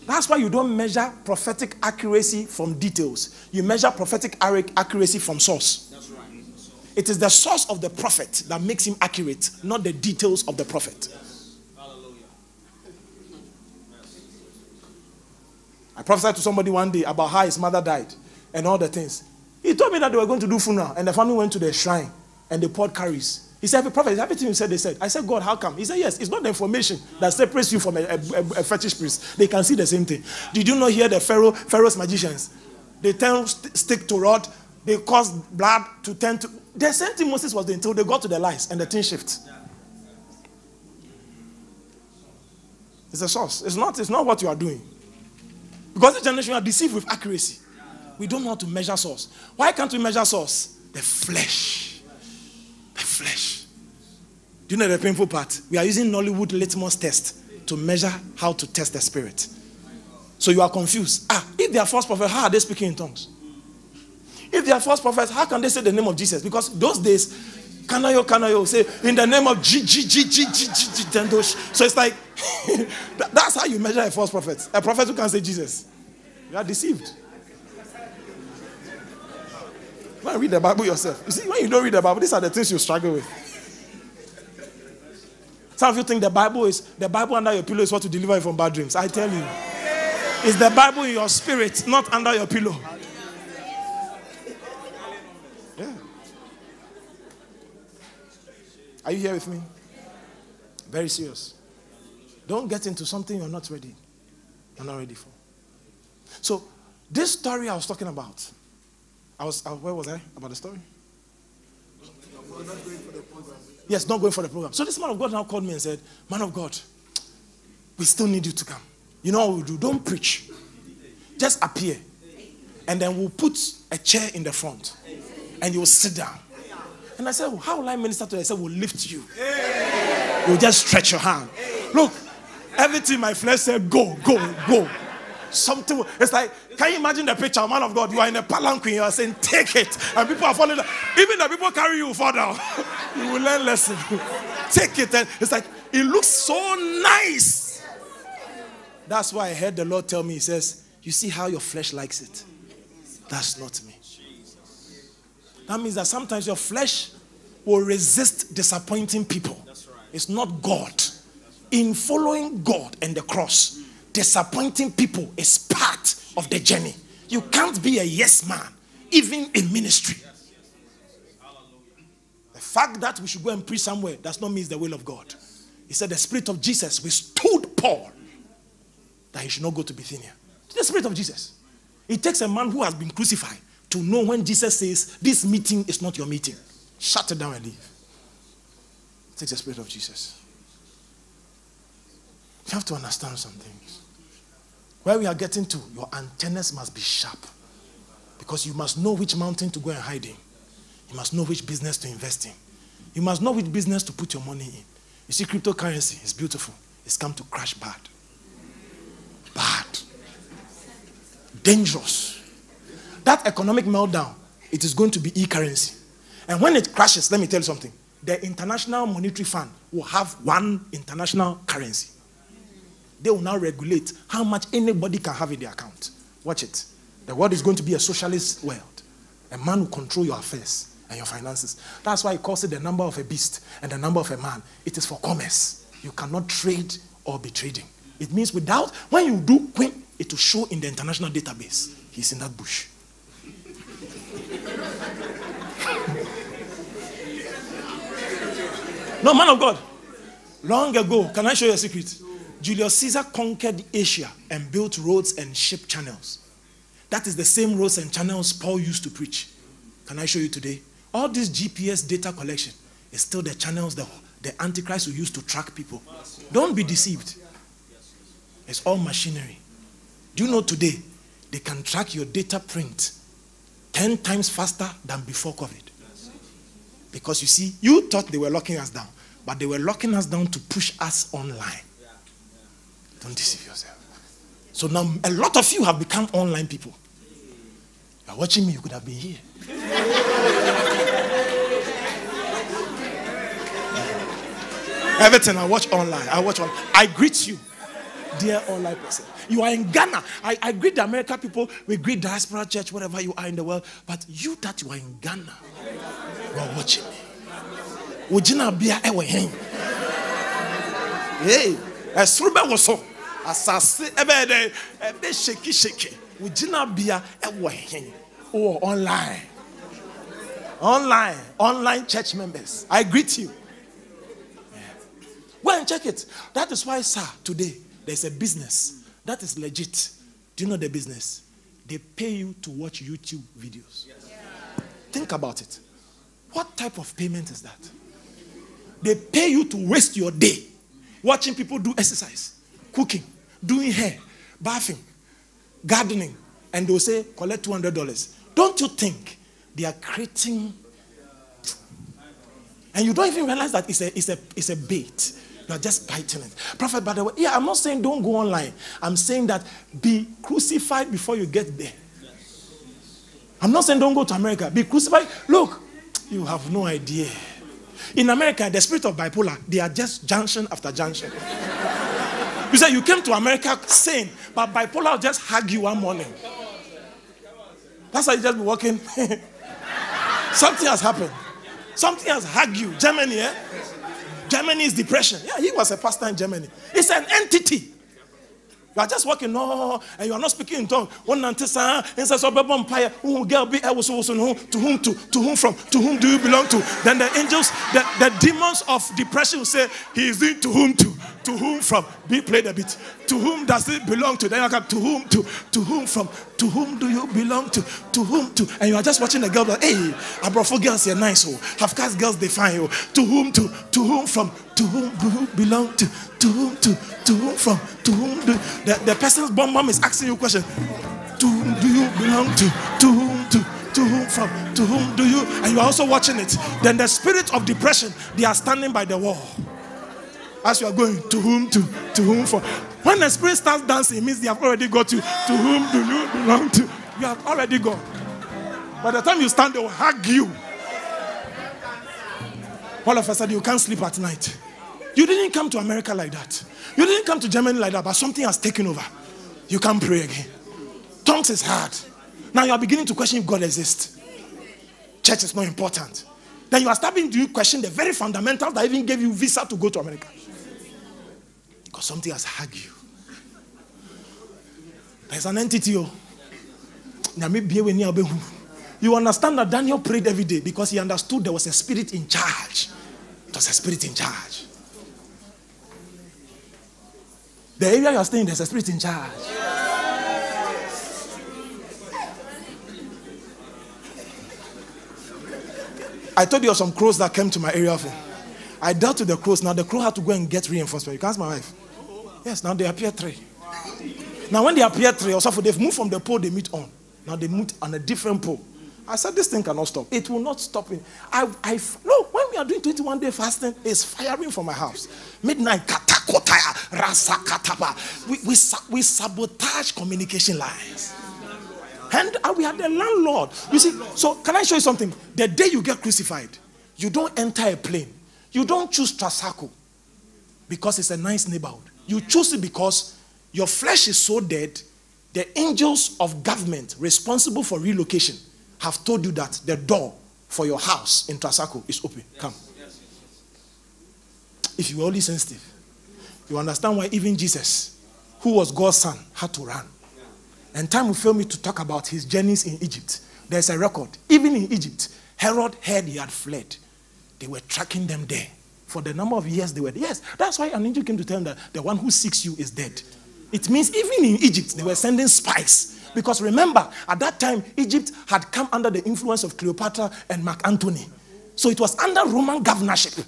That's why you don't measure prophetic accuracy from details. You measure prophetic accuracy from source. It is the source of the prophet that makes him accurate, not the details of the prophet. I prophesied to somebody one day about how his mother died and all the things. He told me that they were going to do funeral and the family went to the shrine and they poured carries. He said, Prophet, everything you said, they said. I said, God, how come? He said, Yes, it's not the information that separates you from a, a, a fetish priest. They can see the same thing. Did you not hear the Pharaoh, Pharaoh's magicians? They turn stick to rod, they cause blood to turn to. The same thing Moses was doing until they got to the lies and the thing shift. It's a source. It's not, it's not what you are doing. Because the generation are deceived with accuracy. We don't know how to measure source. Why can't we measure source? the flesh. The flesh. Do you know the painful part? We are using Nollywood litmus test to measure how to test the spirit. So you are confused. Ah, if they are false prophets, how are they speaking in tongues? If they are false prophets, how can they say the name of Jesus? Because those days, Kanayo, Kanayo, say in the name of G, G, G, G, G, G, G, Tendosh. So it's like, that's how you measure a false prophet. A prophet who can say Jesus. You are deceived. Go and read the Bible yourself. You see, when you don't read the Bible, these are the things you struggle with. Some of you think the Bible is the Bible under your pillow is what to deliver you from bad dreams. I tell you, it's the Bible in your spirit, not under your pillow. Are you here with me? Very serious. Don't get into something you're not ready. You're not ready for. So, this story I was talking about, I was, uh, where was I about the story? Yes, not going for the program. So this man of God now called me and said, Man of God, we still need you to come. You know what we'll do? Don't preach. Just appear. And then we'll put a chair in the front. And you'll sit down. And I said, well, How will I minister to you? I said, We'll lift you. You'll just stretch your hand. Look, everything my flesh said, Go, go, go. Something, it's like, can you imagine the picture, man of God? You are in a palanquin, you are saying, Take it. And people are falling. Even the people carry you down. you will learn lesson. Take it. And it's like, it looks so nice. That's why I heard the Lord tell me, He says, You see how your flesh likes it? That's not me. That means that sometimes your flesh will resist disappointing people. It's not God. In following God and the cross, disappointing people is part of the journey. You can't be a yes man, even in ministry. The fact that we should go and preach somewhere does not mean the will of God. He said, The Spirit of Jesus withstood Paul that he should not go to Bithynia. The Spirit of Jesus. It takes a man who has been crucified to know when Jesus says, This meeting is not your meeting. Shut it down and leave. Take the Spirit of Jesus. You have to understand some things. Where we are getting to, your antennas must be sharp. Because you must know which mountain to go and hide in. You must know which business to invest in. You must know which business to put your money in. You see, cryptocurrency is beautiful. It's come to crash bad. Bad. Dangerous. That economic meltdown, it is going to be e currency. And when it crashes, let me tell you something the International Monetary Fund will have one international currency. They will now regulate how much anybody can have in their account. Watch it. The world is going to be a socialist world. A man will control your affairs and your finances. That's why he calls it the number of a beast and the number of a man. It is for commerce. You cannot trade or be trading. It means without, when you do it will show in the international database. He's in that bush. No, man of God. Long ago, can I show you a secret? Julius Caesar conquered Asia and built roads and ship channels. That is the same roads and channels Paul used to preach. Can I show you today? All this GPS data collection is still the channels that the Antichrist will use to track people. Don't be deceived. It's all machinery. Do you know today they can track your data print 10 times faster than before COVID? Because you see, you thought they were locking us down, but they were locking us down to push us online. Don't deceive yourself. So now a lot of you have become online people. You are watching me, you could have been here. Everything I watch online, I watch online. I greet you, dear online person. You are in Ghana. I, I greet the American people. We greet diaspora church, wherever you are in the world. But you that you are in Ghana, you are watching me. Ujina bia ewe hen. Hey, esrube woso. Asase ebe de ebe sheki sheki. Ujina bia ewe hen. Oh, online. Online, online church members. I greet you. Go and check it. That is why, sir, today there's a business that is legit. Do you know the business? They pay you to watch YouTube videos. Yes. Think about it. What type of payment is that? They pay you to waste your day watching people do exercise, cooking, doing hair, bathing, gardening, and they'll say, collect $200. Don't you think they are creating And you don't even realize that it's a, it's a, it's a bait. You are just biting it. Prophet, by the way, yeah, I'm not saying don't go online. I'm saying that be crucified before you get there. I'm not saying don't go to America. Be crucified. Look, you have no idea. In America, the spirit of bipolar, they are just junction after junction. you say you came to America sane, but bipolar will just hug you one morning. That's why you just be walking. Something has happened. Something has hugged you. Germany, eh? Germany is depression. Yeah, he was a pastor in Germany. It's an entity. You are just walking, no, and you are not speaking in tongues. One antisa, and says, "Oh, empire, who girl be was also to whom to to whom from to whom do you belong to?" Then the angels, the, the demons of depression will say, "He is in to whom to to whom from." Be played a bit. To whom does it belong to? Then you come to whom to to whom from? To whom do you belong to? To whom to? And you are just watching the girl. Like, hey, Abrafo girls, you're nice. Oh, half caste girls, they fine. Oh, to whom to? To whom from? To whom do you belong to? To whom to? To whom from? To whom do the, the person's bomb mom is asking you question. To whom do you belong to? To whom to? To whom from? To whom do you? And you are also watching it. Then the spirit of depression, they are standing by the wall. As you are going, to whom to? To whom from? When the spirit starts dancing, it means they have already got you. To whom do you belong to? You have already gone. By the time you stand, they will hug you. All of a sudden, you can't sleep at night. You didn't come to America like that. You didn't come to Germany like that, but something has taken over. You can't pray again. Tongues is hard. Now you are beginning to question if God exists. Church is more important. Then you are starting to question the very fundamentals that even gave you visa to go to America. Because something has hugged you. There's an entity. Oh. You understand that Daniel prayed every day because he understood there was a spirit in charge. It was a spirit in charge. The area you are staying, there's a spirit in charge. I told you of some crows that came to my area. I dealt with the crows. Now the crow had to go and get reinforcement. You can ask my wife. Yes, now they appear three. Now when they appear three, also they've moved from the pole they meet on. Now they meet on a different pole. I said, this thing cannot stop. It will not stop. Me. I, I, no, when we are doing 21 day fasting, it's firing from my house. Midnight, katakotaya, rasa kataba. We, we, we sabotage communication lines. And uh, we are the landlord. You see, so can I show you something? The day you get crucified, you don't enter a plane. You don't choose Trasacco because it's a nice neighborhood. You choose it because your flesh is so dead. The angels of government responsible for relocation have told you that the door for your house in Trasacco is open. Come. If you were only sensitive, you understand why even Jesus, who was God's son, had to run. And time will fail me to talk about his journeys in Egypt. There's a record. Even in Egypt, Herod heard he had fled. They were tracking them there. For the number of years they were there. Yes, that's why an angel came to tell them that the one who seeks you is dead. It means even in Egypt, they were sending spies. Because remember, at that time, Egypt had come under the influence of Cleopatra and Mark Antony. So it was under Roman governorship.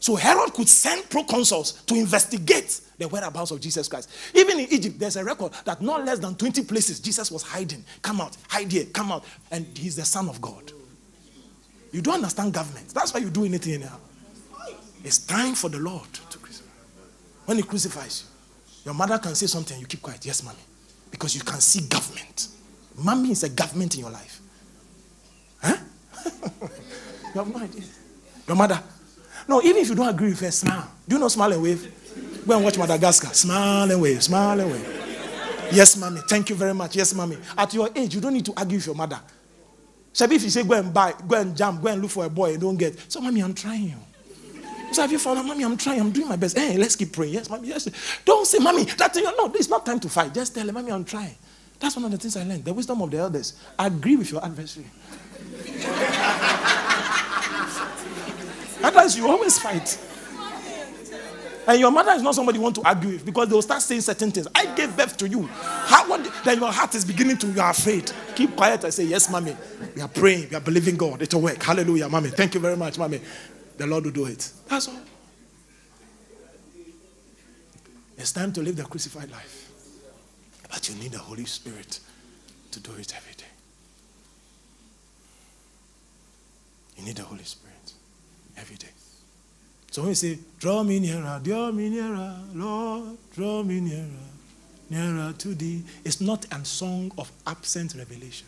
So Herod could send proconsuls to investigate the whereabouts of Jesus Christ. Even in Egypt, there's a record that not less than 20 places Jesus was hiding. Come out, hide here, come out. And he's the Son of God. You don't understand government. That's why you do anything. It's time for the Lord to crucify. When he crucifies you, your mother can say something, you keep quiet. Yes, mommy. Because you can see government. Mommy is a government in your life. Huh? you have no idea. Your mother. No, even if you don't agree with her, smile. Do you know smile and wave? Go and watch Madagascar. Smile and wave, smile and wave. Yes, mommy. Thank you very much. Yes, mommy. At your age, you don't need to argue with your mother. Shabi, if you say go and buy, go and jump, go and look for a boy and don't get. So, mommy, I'm trying you. So have you found out, mommy? I'm trying. I'm doing my best. Hey, let's keep praying. Yes, mommy. Yes. Don't say, mommy. That no. It's not time to fight. Just tell her, mommy, I'm trying. That's one of the things I learned. The wisdom of the elders. Agree with your adversary. Otherwise, you always fight. And your mother is not somebody you want to argue with because they will start saying certain things. I gave birth to you. How what, then your heart is beginning to, you are afraid. Keep quiet and say, Yes, mommy. We are praying. We are believing God. It will work. Hallelujah, mommy. Thank you very much, mommy. The Lord will do it. That's all. It's time to live the crucified life. But you need the Holy Spirit to do it every day. You need the Holy Spirit every day. So when you say, Draw me nearer, draw me nearer, Lord, draw me nearer, nearer to thee, it's not a song of absent revelation.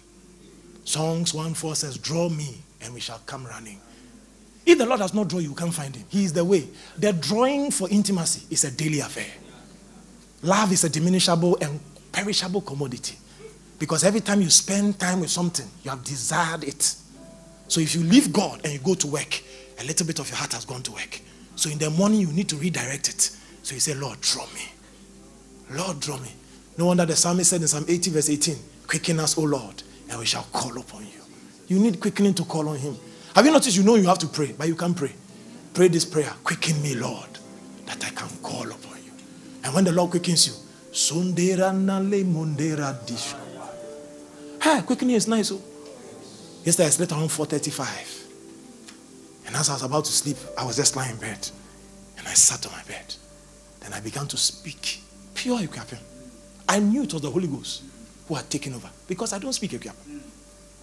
Songs 1 4 says, Draw me, and we shall come running. If the Lord does not draw you, you can't find him. He is the way. The drawing for intimacy is a daily affair. Love is a diminishable and perishable commodity. Because every time you spend time with something, you have desired it. So if you leave God and you go to work, a little bit of your heart has gone to work. So in the morning, you need to redirect it. So you say, Lord, draw me. Lord, draw me. No wonder the psalmist said in Psalm 80, verse 18, Quicken us, O Lord, and we shall call upon you. You need quickening to call on Him. Have you noticed you know you have to pray, but you can't pray? Pray this prayer Quicken me, Lord, that I can call upon you. And when the Lord quickens you, Sundera nale mundera disho. Hey, quickening is nice. Oh. Yesterday I slept around 4:35. And as I was about to sleep, I was just lying in bed. And I sat on my bed. Then I began to speak pure Akuapem. I knew it was the Holy Ghost who had taken over because I don't speak Akuapem.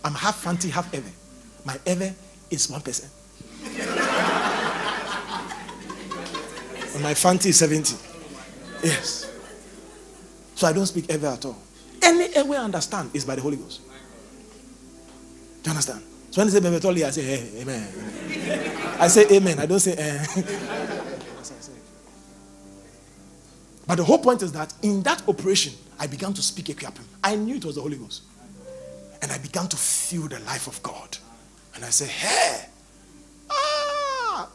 I'm half Fanti, half Ewe. My Ewe is one percent. and my Fanti is 70. Yes. So I don't speak ever at all. Any way I understand is by the Holy Ghost. Do you understand? So when they say Bebetoli, I say, hey, amen. I say amen. I don't say eh. But the whole point is that in that operation, I began to speak Akuapem. I knew it was the Holy Ghost. And I began to feel the life of God. And I said, hey, ah,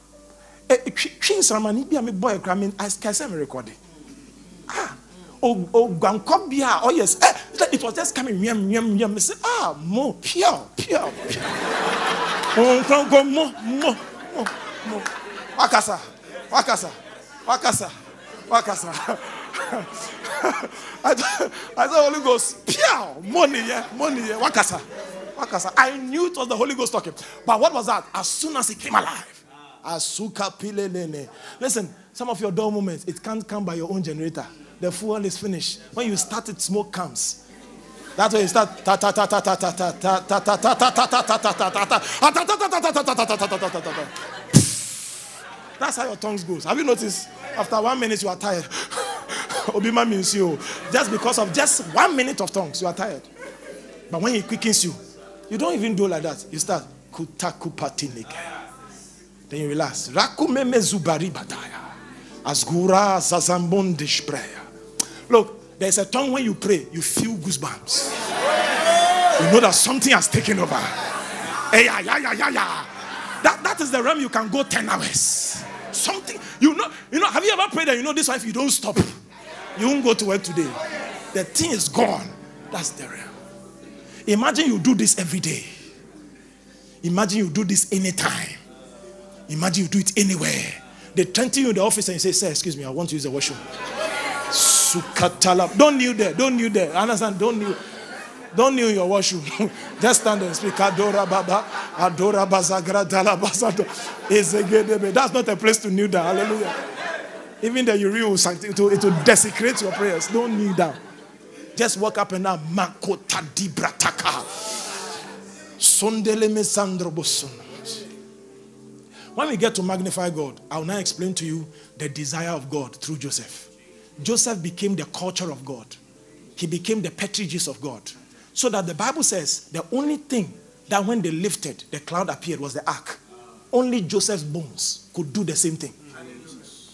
Queen Saramani, be a boy, I mean, I can me recording. Ah, oh, oh, Gankobia, oh yes, eh, it was just coming, yum, yum, yum. I said, ah, more, pure, pure, pure. Oh, go, more, more, more, more. Wakasa, wakasa, wakasa, wakasa. I, I said, Holy Ghost, pure, money, yeah, money, yeah, wakasa. I knew it was the Holy Ghost talking. But what was that? As soon as he came alive, Asuka pilelene. Listen, some of your dull moments, it can't come by your own generator. The fuel is finished. When you start it, smoke comes. That's why you start ta ta ta ta ta ta ta ta ta ta ta ta ta ta ta ta ta ta ta That's how your tongues goes. Have you noticed? After one minute, you are tired. Obima means you. Just because of just one minute of tongues, you are tired. But when he quickens you, you don't even do like that. You start kutakupatinike. Then you relax. Rakumeme zubari bataya. Asgura zazambondish prayer. Look, there's a time when you pray, you feel goosebumps. You know that something has taken over. Hey, yeah, yeah, yeah, yeah, yeah. That, that is the realm you can go 10 hours. Something, you know, you know, have you ever prayed that you know this if you don't stop, you won't go to work today. The thing is gone. That's the realm. Imagine you do this every day. Imagine you do this anytime. Imagine you do it anywhere. They turn to you in the office and you say, Sir, excuse me, I want to use the washroom. Sukatala. Don't kneel there. Don't kneel there. Understand? Don't kneel. Don't kneel in your washroom. Just stand and speak. Adora Baba. Adora Bazagra Dala Bazado. That's not a place to kneel down. Hallelujah. Even the urine will, it will, it will desecrate your prayers. Don't kneel down. Just walk up and down. Makota di brataka. Sondele mesandro bosun. When we get to magnify God, I'll now explain to you the desire of God through Joseph. Joseph became the culture of God, he became the petriges of God. So that the Bible says the only thing that when they lifted, the cloud appeared was the ark. Only Joseph's bones could do the same thing.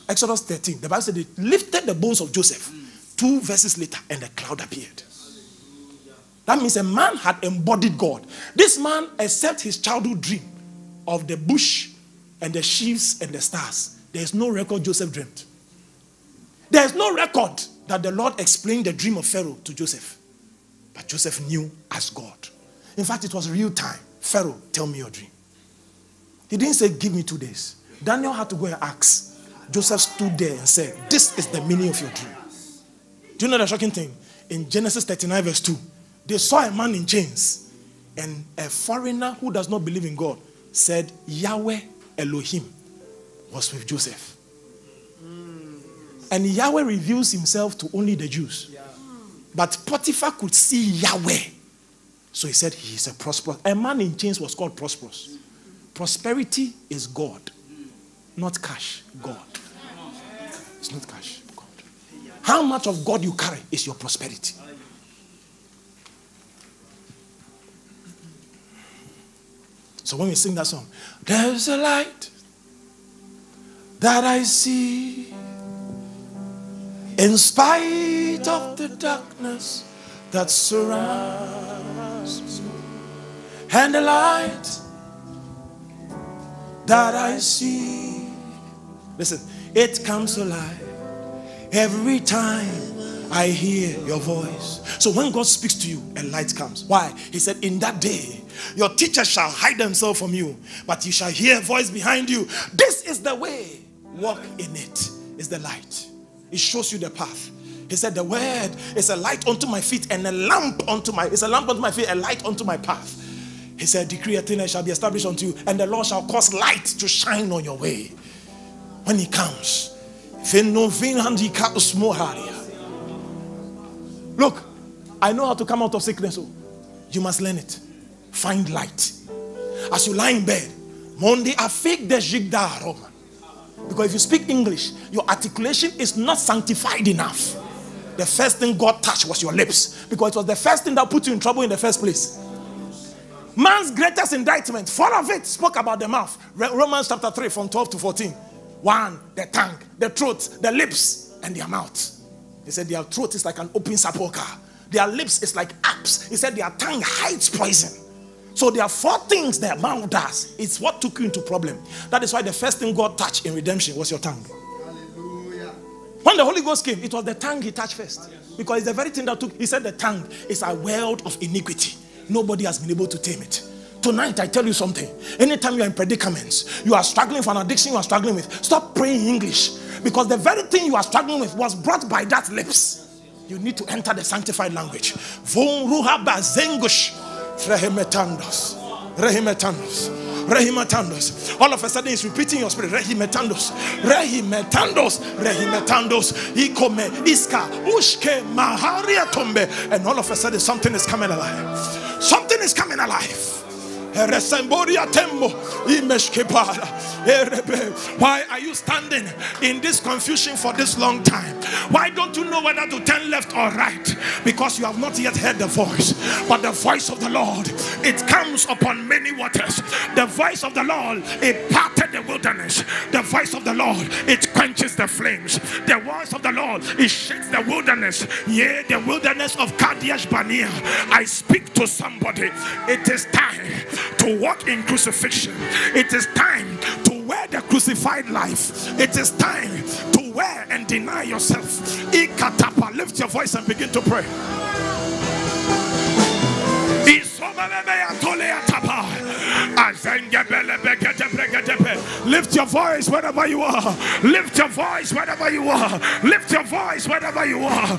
Exodus 13, the Bible said they lifted the bones of Joseph. Two verses later, and the cloud appeared. That means a man had embodied God. This man, except his childhood dream of the bush and the sheaves and the stars, there is no record Joseph dreamed. There is no record that the Lord explained the dream of Pharaoh to Joseph. But Joseph knew as God. In fact, it was real time. Pharaoh, tell me your dream. He didn't say, Give me two days. Daniel had to go and ask. Joseph stood there and said, This is the meaning of your dream. Do you know the shocking thing? In Genesis 39, verse 2, they saw a man in chains, and a foreigner who does not believe in God said, Yahweh Elohim was with Joseph. And Yahweh reveals himself to only the Jews. But Potiphar could see Yahweh. So he said, He is a prosperous. A man in chains was called prosperous. Prosperity is God, not cash. God. It's not cash. How much of God you carry is your prosperity. So when we sing that song, there's a light that I see in spite of the darkness that surrounds me. And the light that I see, listen, it comes alive every time I hear your voice. So when God speaks to you, a light comes. Why? He said, In that day, your teachers shall hide themselves from you, but you shall hear a voice behind you. This is the way. Walk in it, is the light. It shows you the path. He said, The word is a light unto my feet and a lamp unto my it's a lamp unto my feet, a light unto my path. He said, Decree a thing shall be established unto you, and the Lord shall cause light to shine on your way. When he comes. Look, I know how to come out of sickness. Oh. You must learn it. Find light. As you lie in bed, Monday, I fake the jigdar. Because if you speak English, your articulation is not sanctified enough. The first thing God touched was your lips. Because it was the first thing that put you in trouble in the first place. Man's greatest indictment, four of it spoke about the mouth. Romans chapter 3, from 12 to 14. One, the tongue, the throat, the lips, and their mouth. He said their throat is like an open sepulchre. Their lips is like apes. He said their tongue hides poison. So there are four things that mouth does. It's what took you into problem. That is why the first thing God touched in redemption was your tongue. Hallelujah. When the Holy Ghost came, it was the tongue he touched first. Because it's the very thing that took, he said the tongue is a world of iniquity. Nobody has been able to tame it. Tonight, I tell you something. Anytime you are in predicaments, you are struggling for an addiction you are struggling with, stop praying in English. Because the very thing you are struggling with was brought by that lips. You need to enter the sanctified language. Von ruhaba zengush. Rehimetandos. Rehimetandos. Rehimetandos. All of a sudden, it's repeating your spirit. Rehimetandos. Rehimetandos. Rehimetandos. Ikome. Iska. Ushke. Maharia. And all of a sudden, something is coming alive. Something is coming alive. Why are you standing in this confusion for this long time? Why don't you know whether to turn left or right? Because you have not yet heard the voice. But the voice of the Lord, it comes upon many waters. The voice of the Lord, it parted the wilderness. The voice of the Lord, it quenches the flames. The voice of the Lord, it shakes the wilderness. Yea, the wilderness of Kadesh Barnea. I speak to somebody. It is time to walk in crucifixion. It is time to wear the crucified life. It is time to wear and deny yourself. Ikatapa, lift your voice and begin to pray. Lift your voice wherever you are. Lift your voice wherever you are. Lift your voice wherever you are.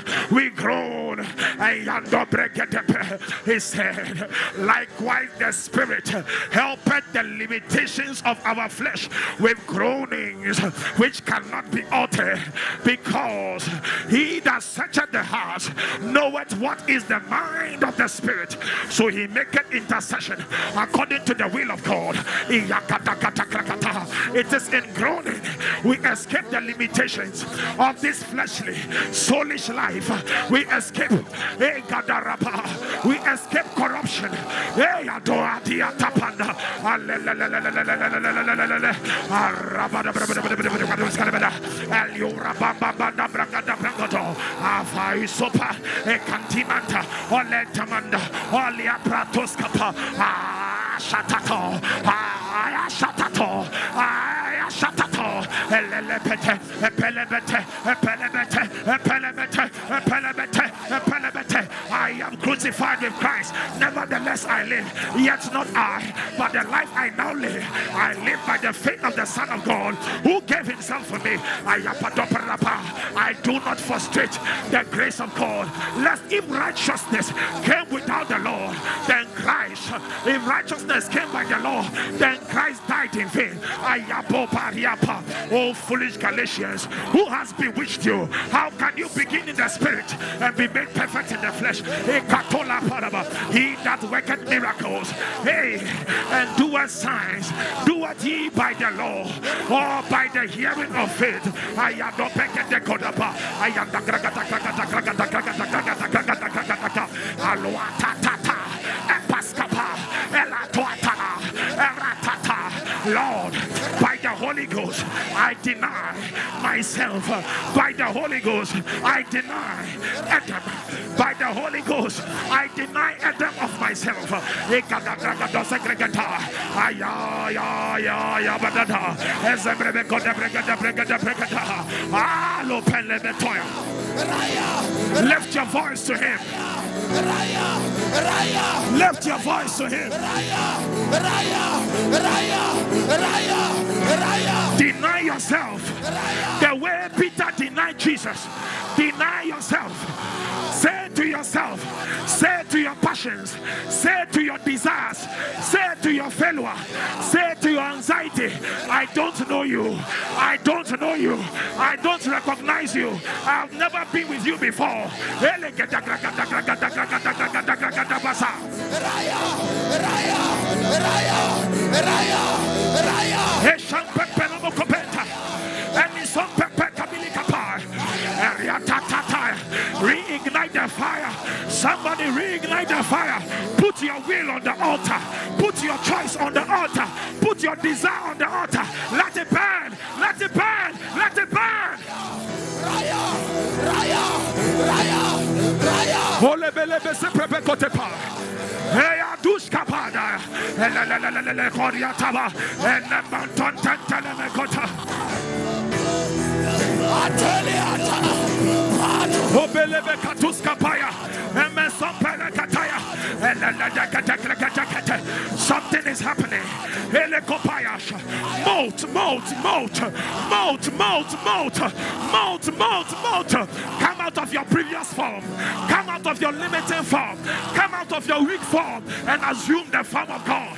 He said, likewise the spirit helpeth the limitations of our flesh with groanings which cannot be uttered, because he that searcheth the heart knoweth what is the mind of the spirit. So he maketh intercession according to the will of God. It is in groaning we escape the limitations of this fleshly soulish life. We escape we escape corruption. Epelebete, am crucified with Christ. Nevertheless, I live. Yet not I, but the life I now live, I live by the faith of the Son of God who gave himself for me. I do not frustrate the grace of God. Lest if righteousness came without the law, then Christ, if righteousness came by the law, then Christ died in vain. I Oh, foolish Galatians, who has bewitched you? How can you begin in the spirit and be made perfect in the flesh? He that worketh miracles, hey, and doeth signs, doeth ye by the law or by the hearing of faith. I am not begging the Kodapa. I am the Kragata Kragata Kragata Kragata Kragata Kragata Kragata Aluata Tata Epaskapa. Elatuatana Eratata Lord, by the Holy Ghost, I deny myself. By the Holy Ghost, I deny Adam. By the Holy Ghost, I deny Adam of myself. Lift your voice to him. Lift your voice to him. Deny yourself the way Peter denied Jesus. Deny yourself. Say to yourself, say to your passions, say to your desires, say to your failure, say to your anxiety, I don't know you. I don't know you. I don't recognize you. I've never been with you before. Reignite the fire. Somebody reignite the fire. Put your will on the altar. Put your choice on the altar. Put your desire on the altar. Let it burn. Let it burn. Let it burn. Raya, Raya, Raya. Volebelebe se prepe kote pa. Eya kapada. Kota. Ateli katus kapaya. Something is happening. Molt, molt, molt, molt, molt, molt, molt, molt, molt. Come out of your previous form. Come out of your limiting form. Come out of your weak form and assume the form of God.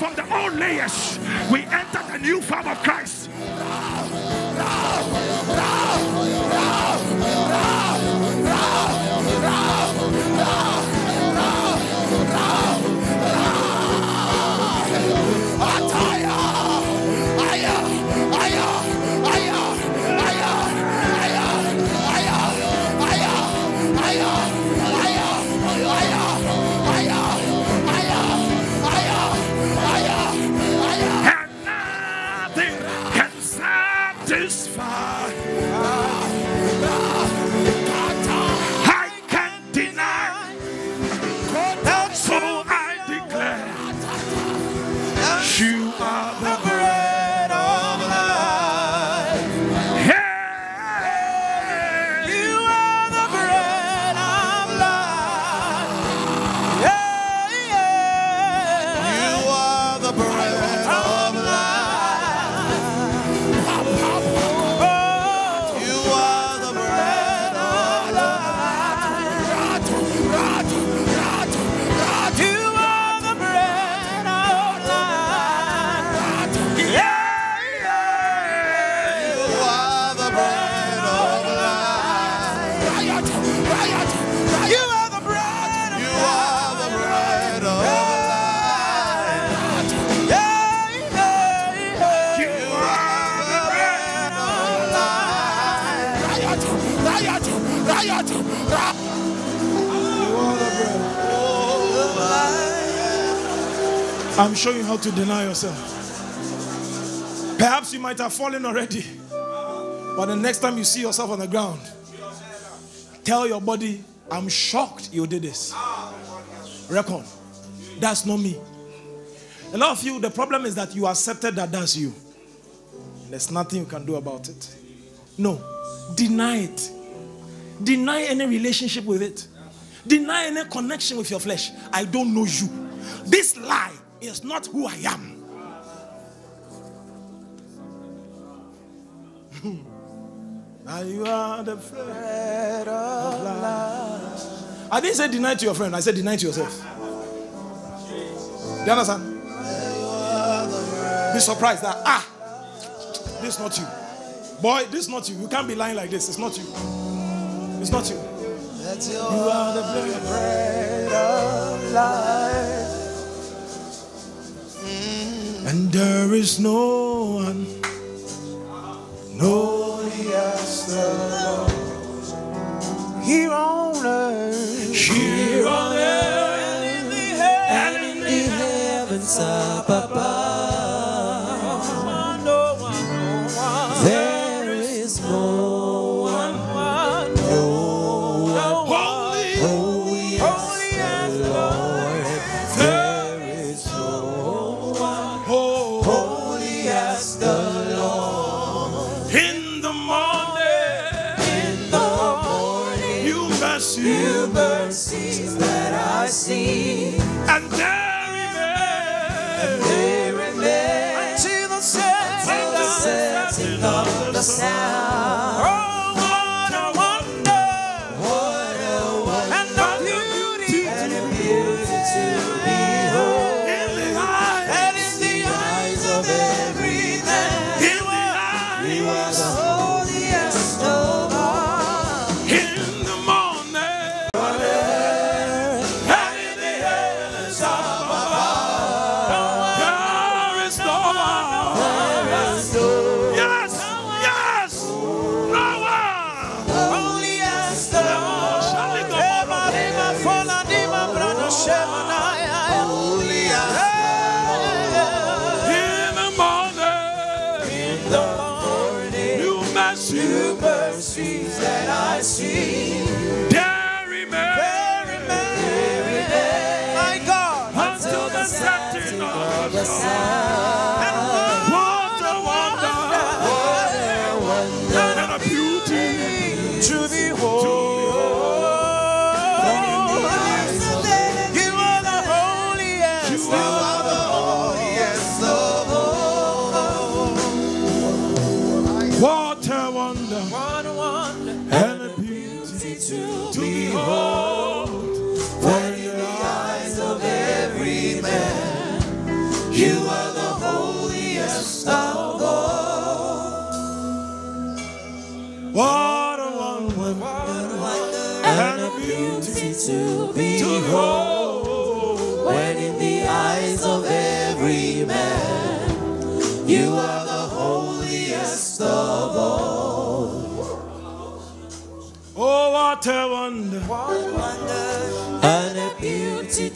from the old layers. We enter the new form of Christ. I'm showing you how to deny yourself. Perhaps you might have fallen already, but the next time you see yourself on the ground, tell your body, I'm shocked you did this. Reckon. That's not me. A lot of you, the problem is that you accepted that that's you. There's nothing you can do about it. No. Deny it. Deny any relationship with it. Deny any connection with your flesh. I don't know you. This lie is not who I am. now you are the friend of life. I didn't say deny to your friend, I said deny to yourself. Do you understand? Be surprised that, ah, this is not you. Boy, this is not you. You can't be lying like this. It's not you. It's not you. You are the bread of life. And there is no one, no Here on earth, here on earth. And in the heavens up above.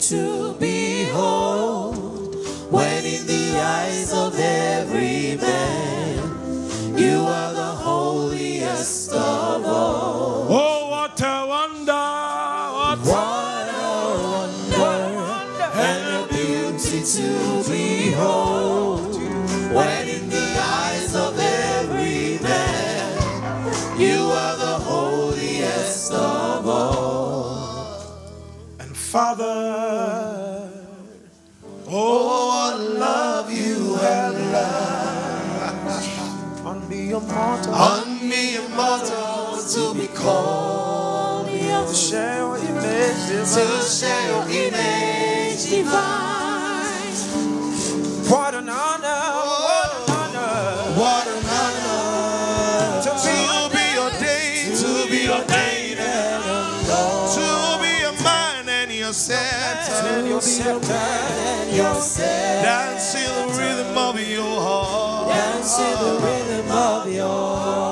To Father. Oh, what love you have On me immortal, on me, immortal, to be called. to share your image divine. share your image divine. Dance to the rhythm of your heart. Dance to the rhythm of your heart.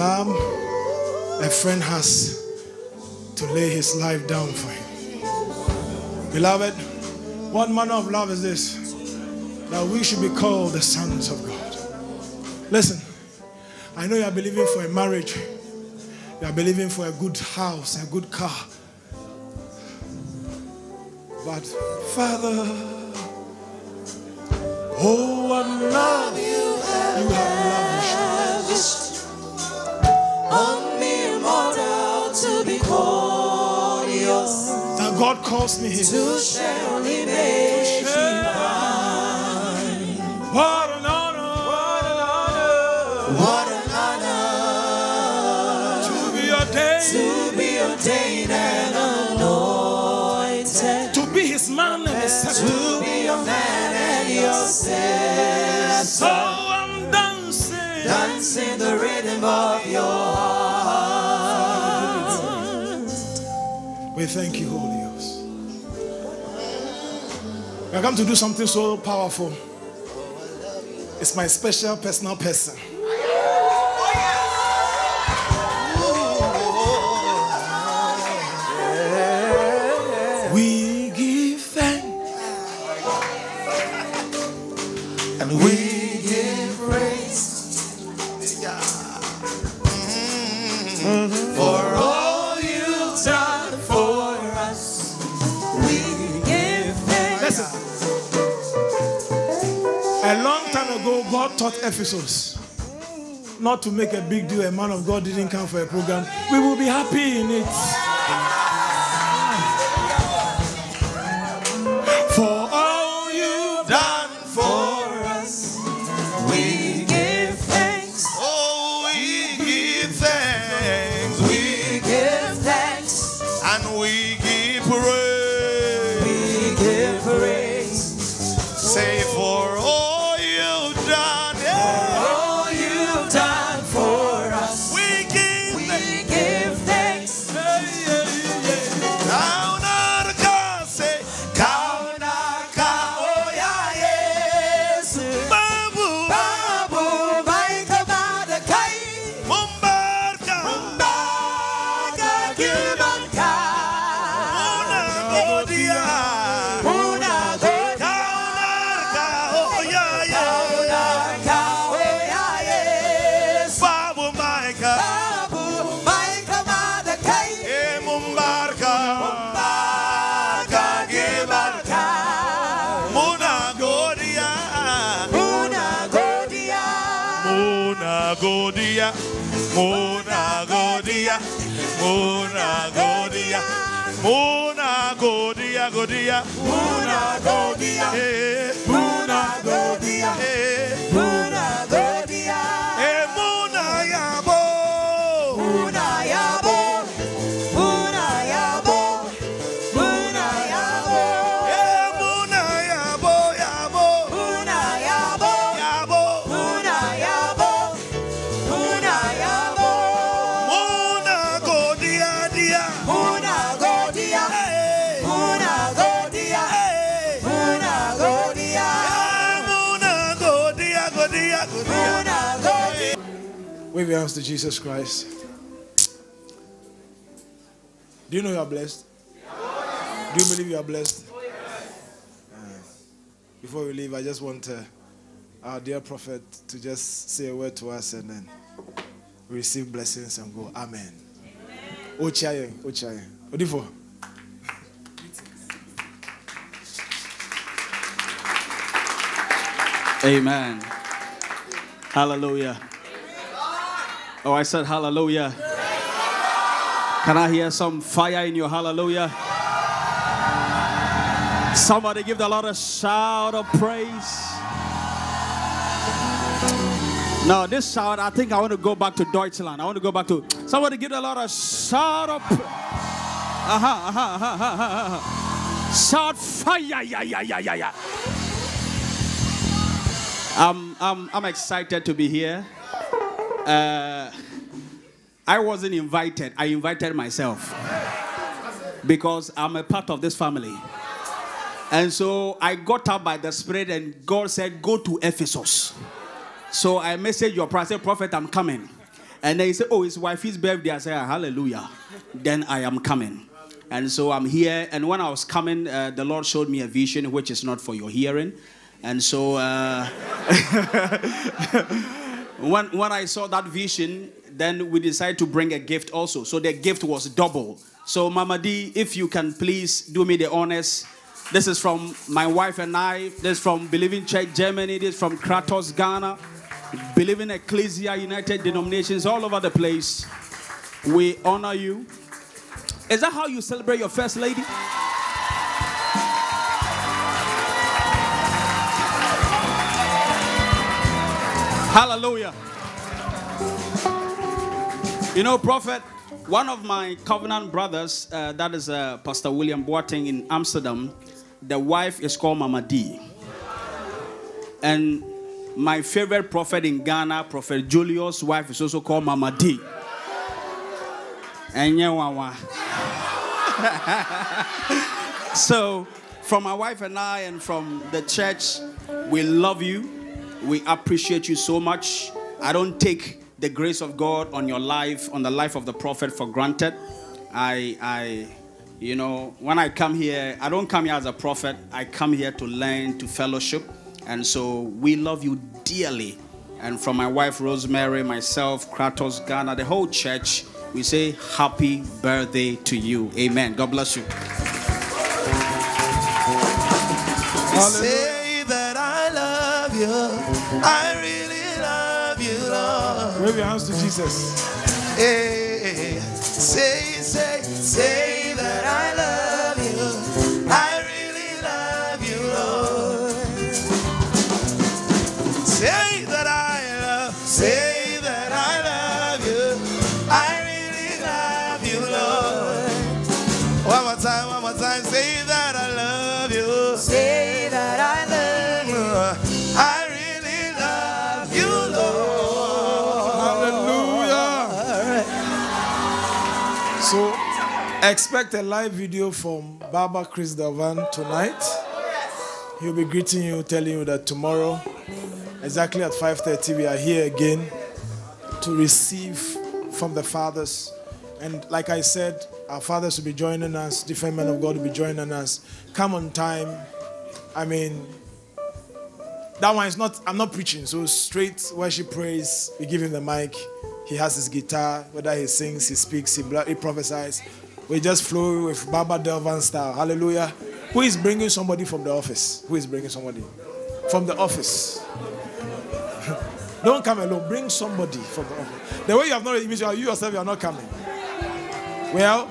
lamb a friend has to lay his life down for him. Beloved, what manner of love is this? That we should be called the sons of God. Listen, I know you are believing for a marriage, you are believing for a good house, a good car. But, Father, oh, what love you. You have loved God calls me his. To shall he make What an honor. What an honor. What an honor. To be ordained. To be ordained and anointed. To be his man and, his servant. To be your man and your servant. So I'm dancing. Dancing the rhythm of your thank you, Holy Ghost. We are come to do something so powerful. It's my special personal person. We give thanks and we God taught Ephesus not to make a big deal a man of God didn't come for a program. We will be happy in it. Muna Godia, Muna Godia, Muna Godia, Godia, Godia, eh, Muna Godia, your hands to Jesus Christ. Do you know you are blessed? Do you believe you are blessed? Uh, before we leave, I just want uh, our dear prophet to just say a word to us and then receive blessings and go. Amen. Ochaye, Ochaye. Odifo. Amen. Hallelujah. Oh, I said hallelujah. Can I hear some fire in your hallelujah? Somebody give the Lord a shout of praise. No, this shout, I think I want to go back to Deutschland. I want to go back to somebody give the Lord a shout of pra- uh-huh, uh-huh, uh-huh, uh-huh, uh-huh. Shout fire, yeah, yeah, yeah, yeah, yeah. I'm, I'm, I'm excited to be here. Uh, I wasn't invited, I invited myself because I'm a part of this family. And so I got up by the Spirit, and God said, Go to Ephesus. So I messaged your prophet, I said, Prophet, I'm coming. And then he said, Oh, his wife wife's birthday. I said, Hallelujah. Then I am coming. And so I'm here. And when I was coming, uh, the Lord showed me a vision which is not for your hearing. And so uh, when, when I saw that vision, then we decided to bring a gift also. So the gift was double. So, Mama D, if you can please do me the honors. This is from my wife and I. This is from Believing Church Germany. This is from Kratos, Ghana. Believing Ecclesia, United Denominations, all over the place. We honor you. Is that how you celebrate your first lady? Hallelujah. You know, Prophet, one of my covenant brothers, uh, that is uh, Pastor William Boateng in Amsterdam, the wife is called Mama D. And my favorite prophet in Ghana, Prophet Julius' wife is also called Mama D. So, from my wife and I, and from the church, we love you. We appreciate you so much. I don't take the grace of God on your life, on the life of the prophet for granted. I, I, you know, when I come here, I don't come here as a prophet. I come here to learn, to fellowship, and so we love you dearly. And from my wife Rosemary, myself, Kratos, Ghana, the whole church, we say happy birthday to you. Amen. God bless you. Love you. I really love you, Lord. Wave your hands to Jesus. Hey, say, say, say that I love you. I really love you, Lord. Say that I love, say that I love you. I really love you, Lord. One more time, one more time. Say that I love you. Say expect a live video from Baba Chris Delvan tonight. He'll be greeting you, telling you that tomorrow, exactly at 5:30, we are here again to receive from the fathers. And like I said, our fathers will be joining us, different men of God will be joining us. Come on time. I mean, that one is not, I'm not preaching. So straight worship praise, we give him the mic. He has his guitar, whether he sings, he speaks, he, he prophesies. We just flow with Baba Delvan style. Hallelujah. Who is bringing somebody from the office? Who is bringing somebody? From the office. Don't come alone. Bring somebody from the office. The way you have not, you, you yourself you are not coming. Well,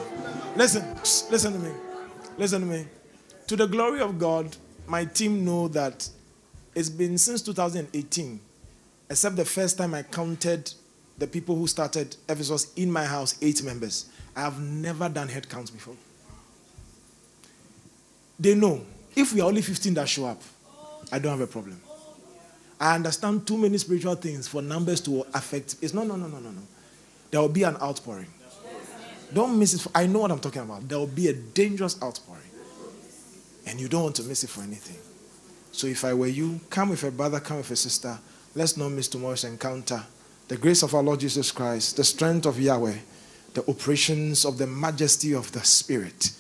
listen, listen to me. Listen to me. To the glory of God, my team know that it's been since 2018, except the first time I counted the people who started Ephesus in my house, eight members. I have never done head counts before. They know if we are only 15 that show up, I don't have a problem. I understand too many spiritual things for numbers to affect. It's no, no, no, no, no, no. There will be an outpouring. Don't miss it. For, I know what I'm talking about. There will be a dangerous outpouring. And you don't want to miss it for anything. So if I were you, come with a brother, come with a sister. Let's not miss tomorrow's encounter. The grace of our Lord Jesus Christ, the strength of Yahweh, the operations of the majesty of the Spirit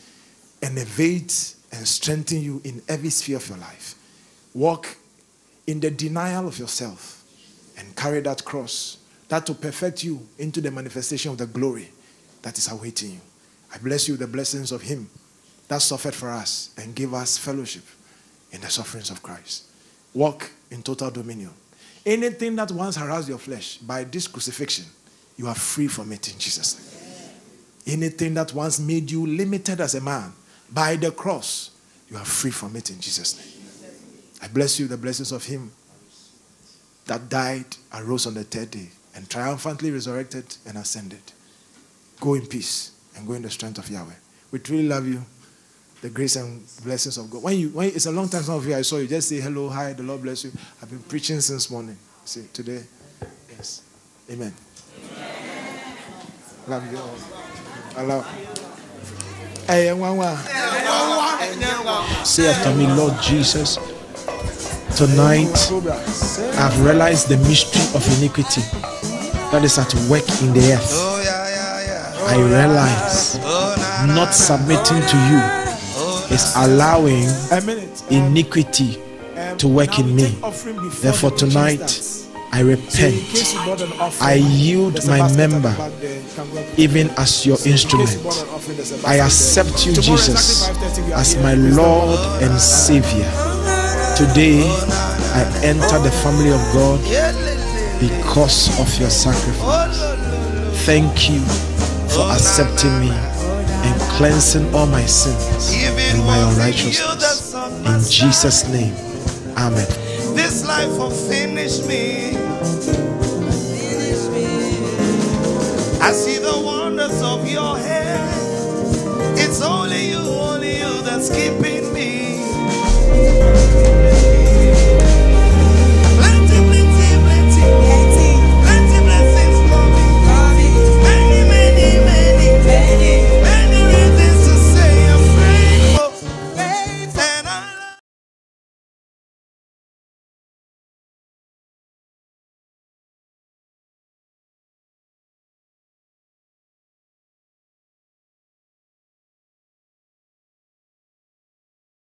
elevate and strengthen you in every sphere of your life. Walk in the denial of yourself and carry that cross, that to perfect you into the manifestation of the glory that is awaiting you. I bless you with the blessings of Him that suffered for us and gave us fellowship in the sufferings of Christ. Walk in total dominion. Anything that once harassed your flesh by this crucifixion, you are free from it in Jesus' name. Anything that once made you limited as a man by the cross, you are free from it in Jesus' name. I bless you with the blessings of Him that died and rose on the third day and triumphantly resurrected and ascended. Go in peace and go in the strength of Yahweh. We truly love you. The grace and blessings of God. When you, when it's a long time, some of you I saw you, just say hello, hi, the Lord bless you. I've been preaching since morning. See today, yes, Amen. Amen. Love you all. I love. Hey, Say after me, Lord Jesus. Tonight, I've realized the mystery of iniquity that is at work in the earth. Oh, I realize not submitting to you is allowing iniquity to work in me. Therefore, tonight, I repent. I yield my member even as your instrument. I accept you, Jesus, as my Lord and Savior. Today, I enter the family of God because of your sacrifice. Thank you for accepting me and cleansing all my sins and my unrighteousness. In Jesus' name, Amen. This life will finish me. I see the wonders of your hand. It's only you, only you that's keeping me.